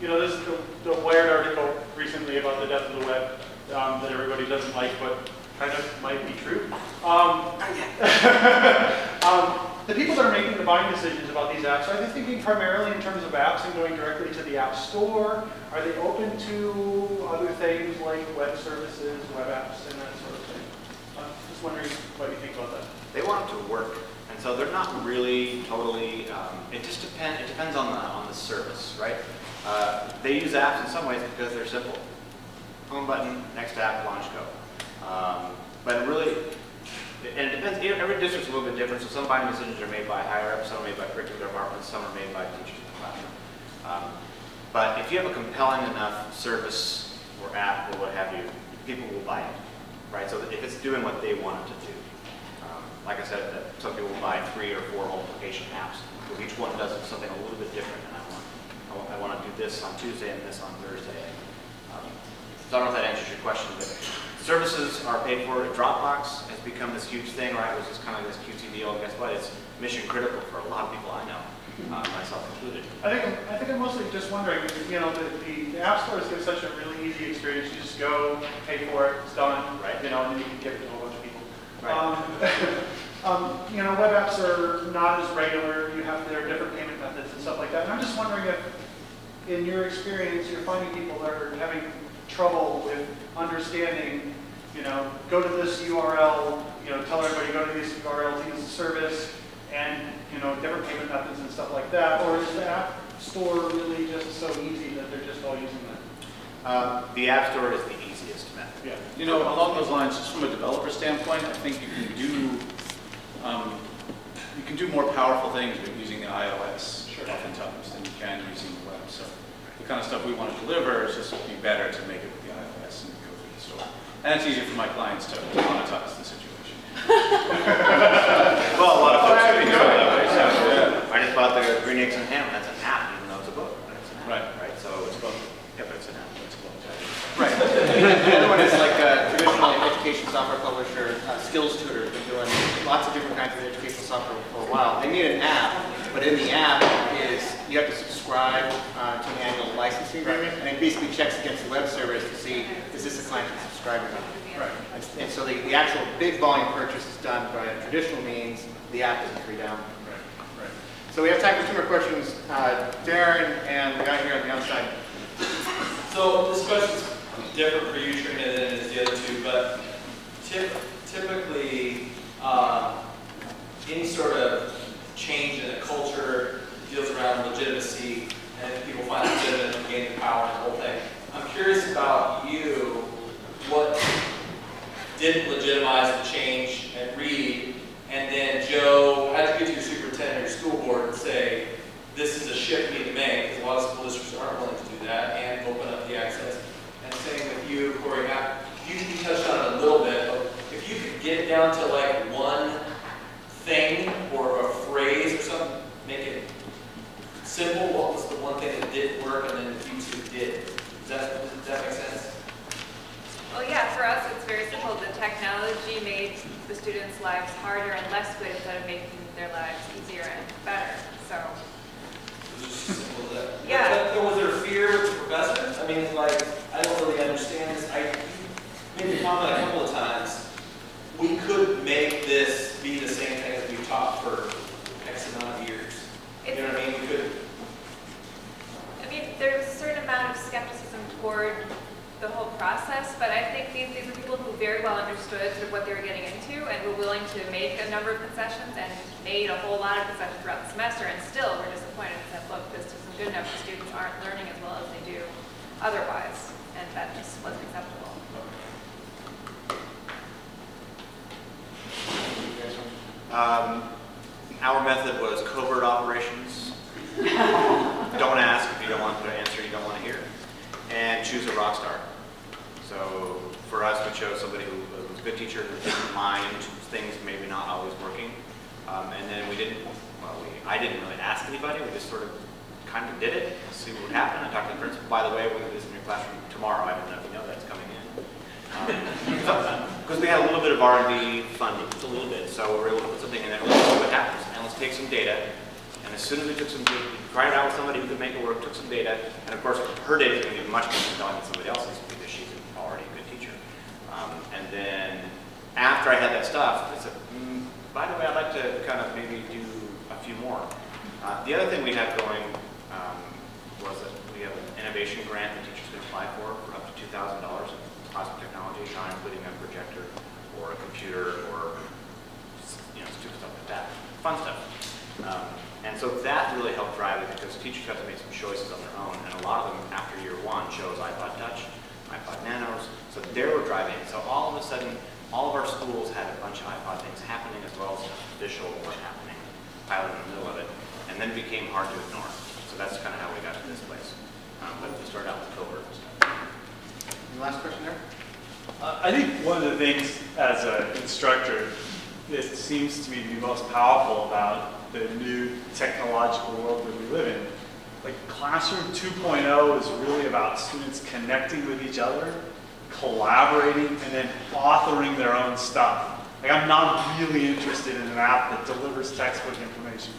you know, this is the, the Wired article recently about the death of the web um, that everybody doesn't like, but kind of might be true. Um, um, the people that are making the buying decisions about these apps, are they thinking primarily in terms of apps and going directly to the App Store? Are they open to other things like web services, web apps, and that sort of thing? I'm just wondering what you think about that. They want it to work, and so they're not really totally. Um, it just depends. It depends on the on the service, right? Uh, they use apps in some ways because they're simple. Home button, next app, launch go. Um, but really, and it depends. Every district's a little bit different. So some buying decisions are made by higher ups, some are made by curricular departments, some are made by teachers in the classroom. Um, but if you have a compelling enough service or app or what have you, people will buy it, right? So if it's doing what they want it to do. Um, like I said, some people will buy three or four multiplication apps, but each one does something a little bit different. I want, I want, I want to do this on Tuesday and this on Thursday. Um, so I don't know if that answers your question, but services are paid for. Dropbox has become this huge thing, right? It was just kind of this cutesy deal. And guess what? It's mission critical for a lot of people I know, uh, myself included. I think, I'm- I think I'm mostly just wondering, you know, the, the app stores give such a really easy experience. You just go, pay for it, it's done, Right. you know, and then you can give it to a whole bunch of people. Right. Um, um, you know, web apps are not as regular. You have, there are different payment methods and stuff like that. And I'm just wondering if, in your experience, you're finding people that are having trouble with understanding, you know, go to this URL, you know, tell everybody go to this URL to use the service, and, you know, different payment methods and stuff like that? Or is the app store really just so easy that they're just all using that? Uh, the App Store is the easiest method. Yeah. You know, along those lines, just from a developer standpoint, I think you can do, um, you can do more powerful things with using the iOS oftentimes than you can using the web. So the kind of stuff we want to deliver is just be better to make it with the iOS and go through the store. And it's easier for my clients to monetize the situation. Well, a lot of folks are doing that way. So Yeah. I just bought the Green Eggs and Ham. That's an app, even though it's a book. But it's an app, Right. Right. So it's both. Yeah, but it's an app. It's both. Right. The other one is like a traditional education software publisher, uh, Skills Tutor, been doing lots of different kinds of educational software for a while. They need an app, but in the app is, you have to subscribe uh, to an annual licensing agreement, and it basically checks against the web service to see, is this a client that's subscribed or not? Right. And- And so the, the actual big volume purchase is done by traditional means, the app isn't free down. Right. Right. So we have time for two more questions. Uh, Darren and the guy here on the outside. So this question's different for you, Trina, than it is the other two, but typ- typically, uh, any sort of change in a culture deals around legitimacy and people find legitimate and gain the power and the whole thing. I'm curious about you, what didn't legitimize the change at Reed, and then Joe, how did you get to your superintendent or school board and say, this is a shift we need to make, because a lot of school districts aren't willing to do that, and open up the access. And same with you, Corey, you, you touched on it a little bit, but if you could get down to like one thing or a phrase or something, make it simple, what was the one thing that didn't work and then you two did? Does that, does that make sense? Well, yeah, for us, it's very simple. The technology made the students' lives harder and less good instead of making their lives easier and better. So, It was just as simple as that. Yeah. But Was there fear with the professors? I mean, like, I don't really understand this. I made the comment a couple of times. We could make this be the same thing as we've taught for X amount of years. You know what I mean? We could, I mean, there's a certain amount of skepticism toward the whole process, but I think these, these are people who very well understood sort of what they were getting into and were willing to make a number of concessions and made a whole lot of concessions throughout the semester and still were disappointed and said, look, this isn't good enough. The students aren't learning as well as they do otherwise, and that just wasn't acceptable. Um, Our method was covert operations. Don't ask if you don't want the answer you don't want to hear. And choose a rock star. So for us, we chose somebody who was a good teacher, who didn't mind things maybe not always working. Um, And then we didn't, well, we, I didn't really ask anybody, we just sort of kind of did it, see what would happen. I talked to the principal, by the way, we're going to do this in your classroom tomorrow, I don't know if you know that's coming in. Because we had a little bit of R&D funding, just a little bit, so we were able to put something in there, let's see what happens, and let's take some data. And as soon as we took some, data, we tried it out with somebody who could make it work, took some data, and of course, her data is going to be much more compelling than somebody else's because she's already a good teacher. Um, and then after I had that stuff, I said, mm, by the way, I'd like to kind of maybe do a few more. Uh, the other thing we had going um, was that we have an innovation grant that teachers can apply for for up to $2,000 in classroom technology, including a projector computer or you know stupid stuff like that, fun stuff. Um, and so that really helped drive it because teachers have to make some choices on their own, and a lot of them after year one chose iPod Touch, iPod Nanos, so they were driving it. So all of a sudden, all of our schools had a bunch of iPod things happening as well as official work happening, pilot in the middle of it, and then it became hard to ignore. So that's kind of how we got to this place. Um, but we started out with covert and stuff. Any last question there? I think one of the things as an instructor that seems to me to be most powerful about the new technological world that we live in, like Classroom 2.0 is really about students connecting with each other, collaborating, and then authoring their own stuff. Like I'm not really interested in an app that delivers textbook information.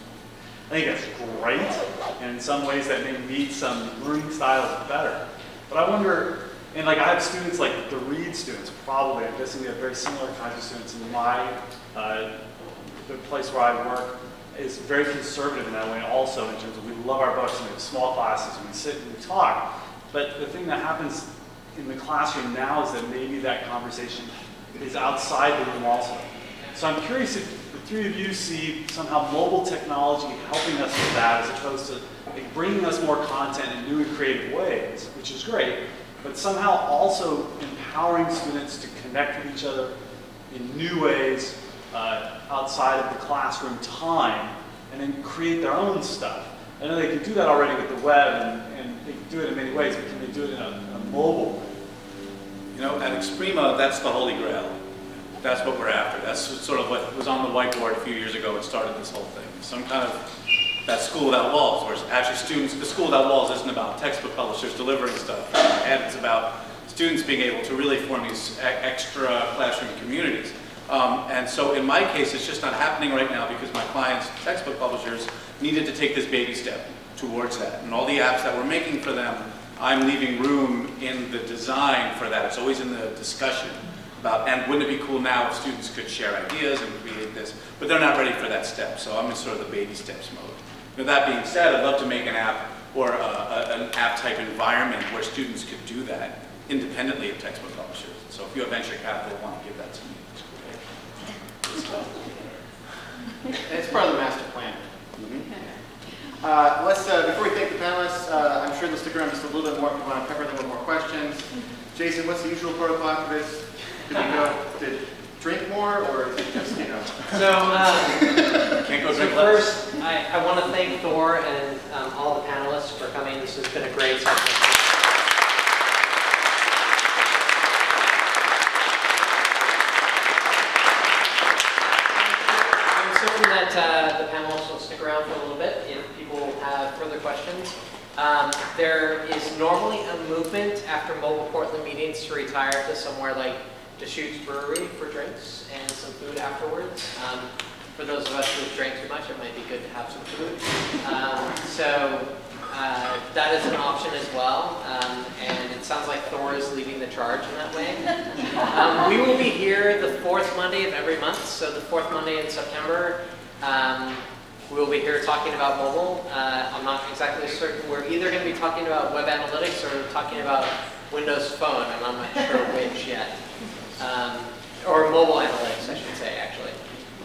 I think that's great, and in some ways that may meet some learning styles better. But I wonder, and like I have students like the Reed students, probably, I'm guessing we have very similar kinds of students in my, uh, the place where I work is very conservative in that way also in terms of we love our books and we have small classes and we sit and we talk. But the thing that happens in the classroom now is that maybe that conversation is outside the room also. So I'm curious if the three of you see somehow mobile technology helping us with that as opposed to bringing us more content in new and creative ways, which is great, but somehow also empowering students to connect with each other in new ways uh, outside of the classroom time and then create their own stuff. I know they can do that already with the web and, and they can do it in many ways, but can they do it in a, a mobile way? You know, at Exprima, that's the holy grail. That's what we're after. That's sort of what was on the whiteboard a few years ago and started this whole thing. Some kind of, that school without walls, where actually students, the school without walls isn't about textbook publishers delivering stuff, and it's about students being able to really form these extra classroom communities. Um, and so in my case, it's just not happening right now because my clients, textbook publishers, needed to take this baby step towards that. And all the apps that we're making for them, I'm leaving room in the design for that. It's always in the discussion about, and wouldn't it be cool now if students could share ideas and create this? But they're not ready for that step, so I'm in sort of the baby steps mode. Know, that being said, I'd love to make an app or a, a, an app type environment where students could do that independently of textbook publishers. So if you have venture capital, want to give that to me, it's great. It's part of the master plan. Uh, let's, uh, before we thank the panelists, uh, I'm sure they'll stick around just a little bit more if you want to pepper them with more questions. Jason, what's the usual protocol for this? Did you go, drink more or just, you know? So, uh, Can't go so less. first, I, I want to thank Thor and um, all the panelists for coming. This has been a great session. that uh, the panelists will stick around for a little bit if people have further questions. Um, there is normally a movement after Mobile Portland meetings to retire to somewhere like Deschutes Brewery for drinks and some food afterwards. Um, for those of us who have drank too much, it might be good to have some food. Um, so uh, that is an option as well, um, and it sounds like Thor is leading the charge in that way. Um, we will be here the fourth Monday of every month, so the fourth Monday in September. Um, we will be here talking about mobile. Uh, I'm not exactly certain. We're either going to be talking about web analytics or talking about Windows Phone. I'm not sure which yet. Um, or mobile analytics, I should say, actually.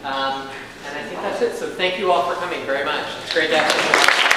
Um, and I think that's it. So thank you all for coming very much. It's great to have you.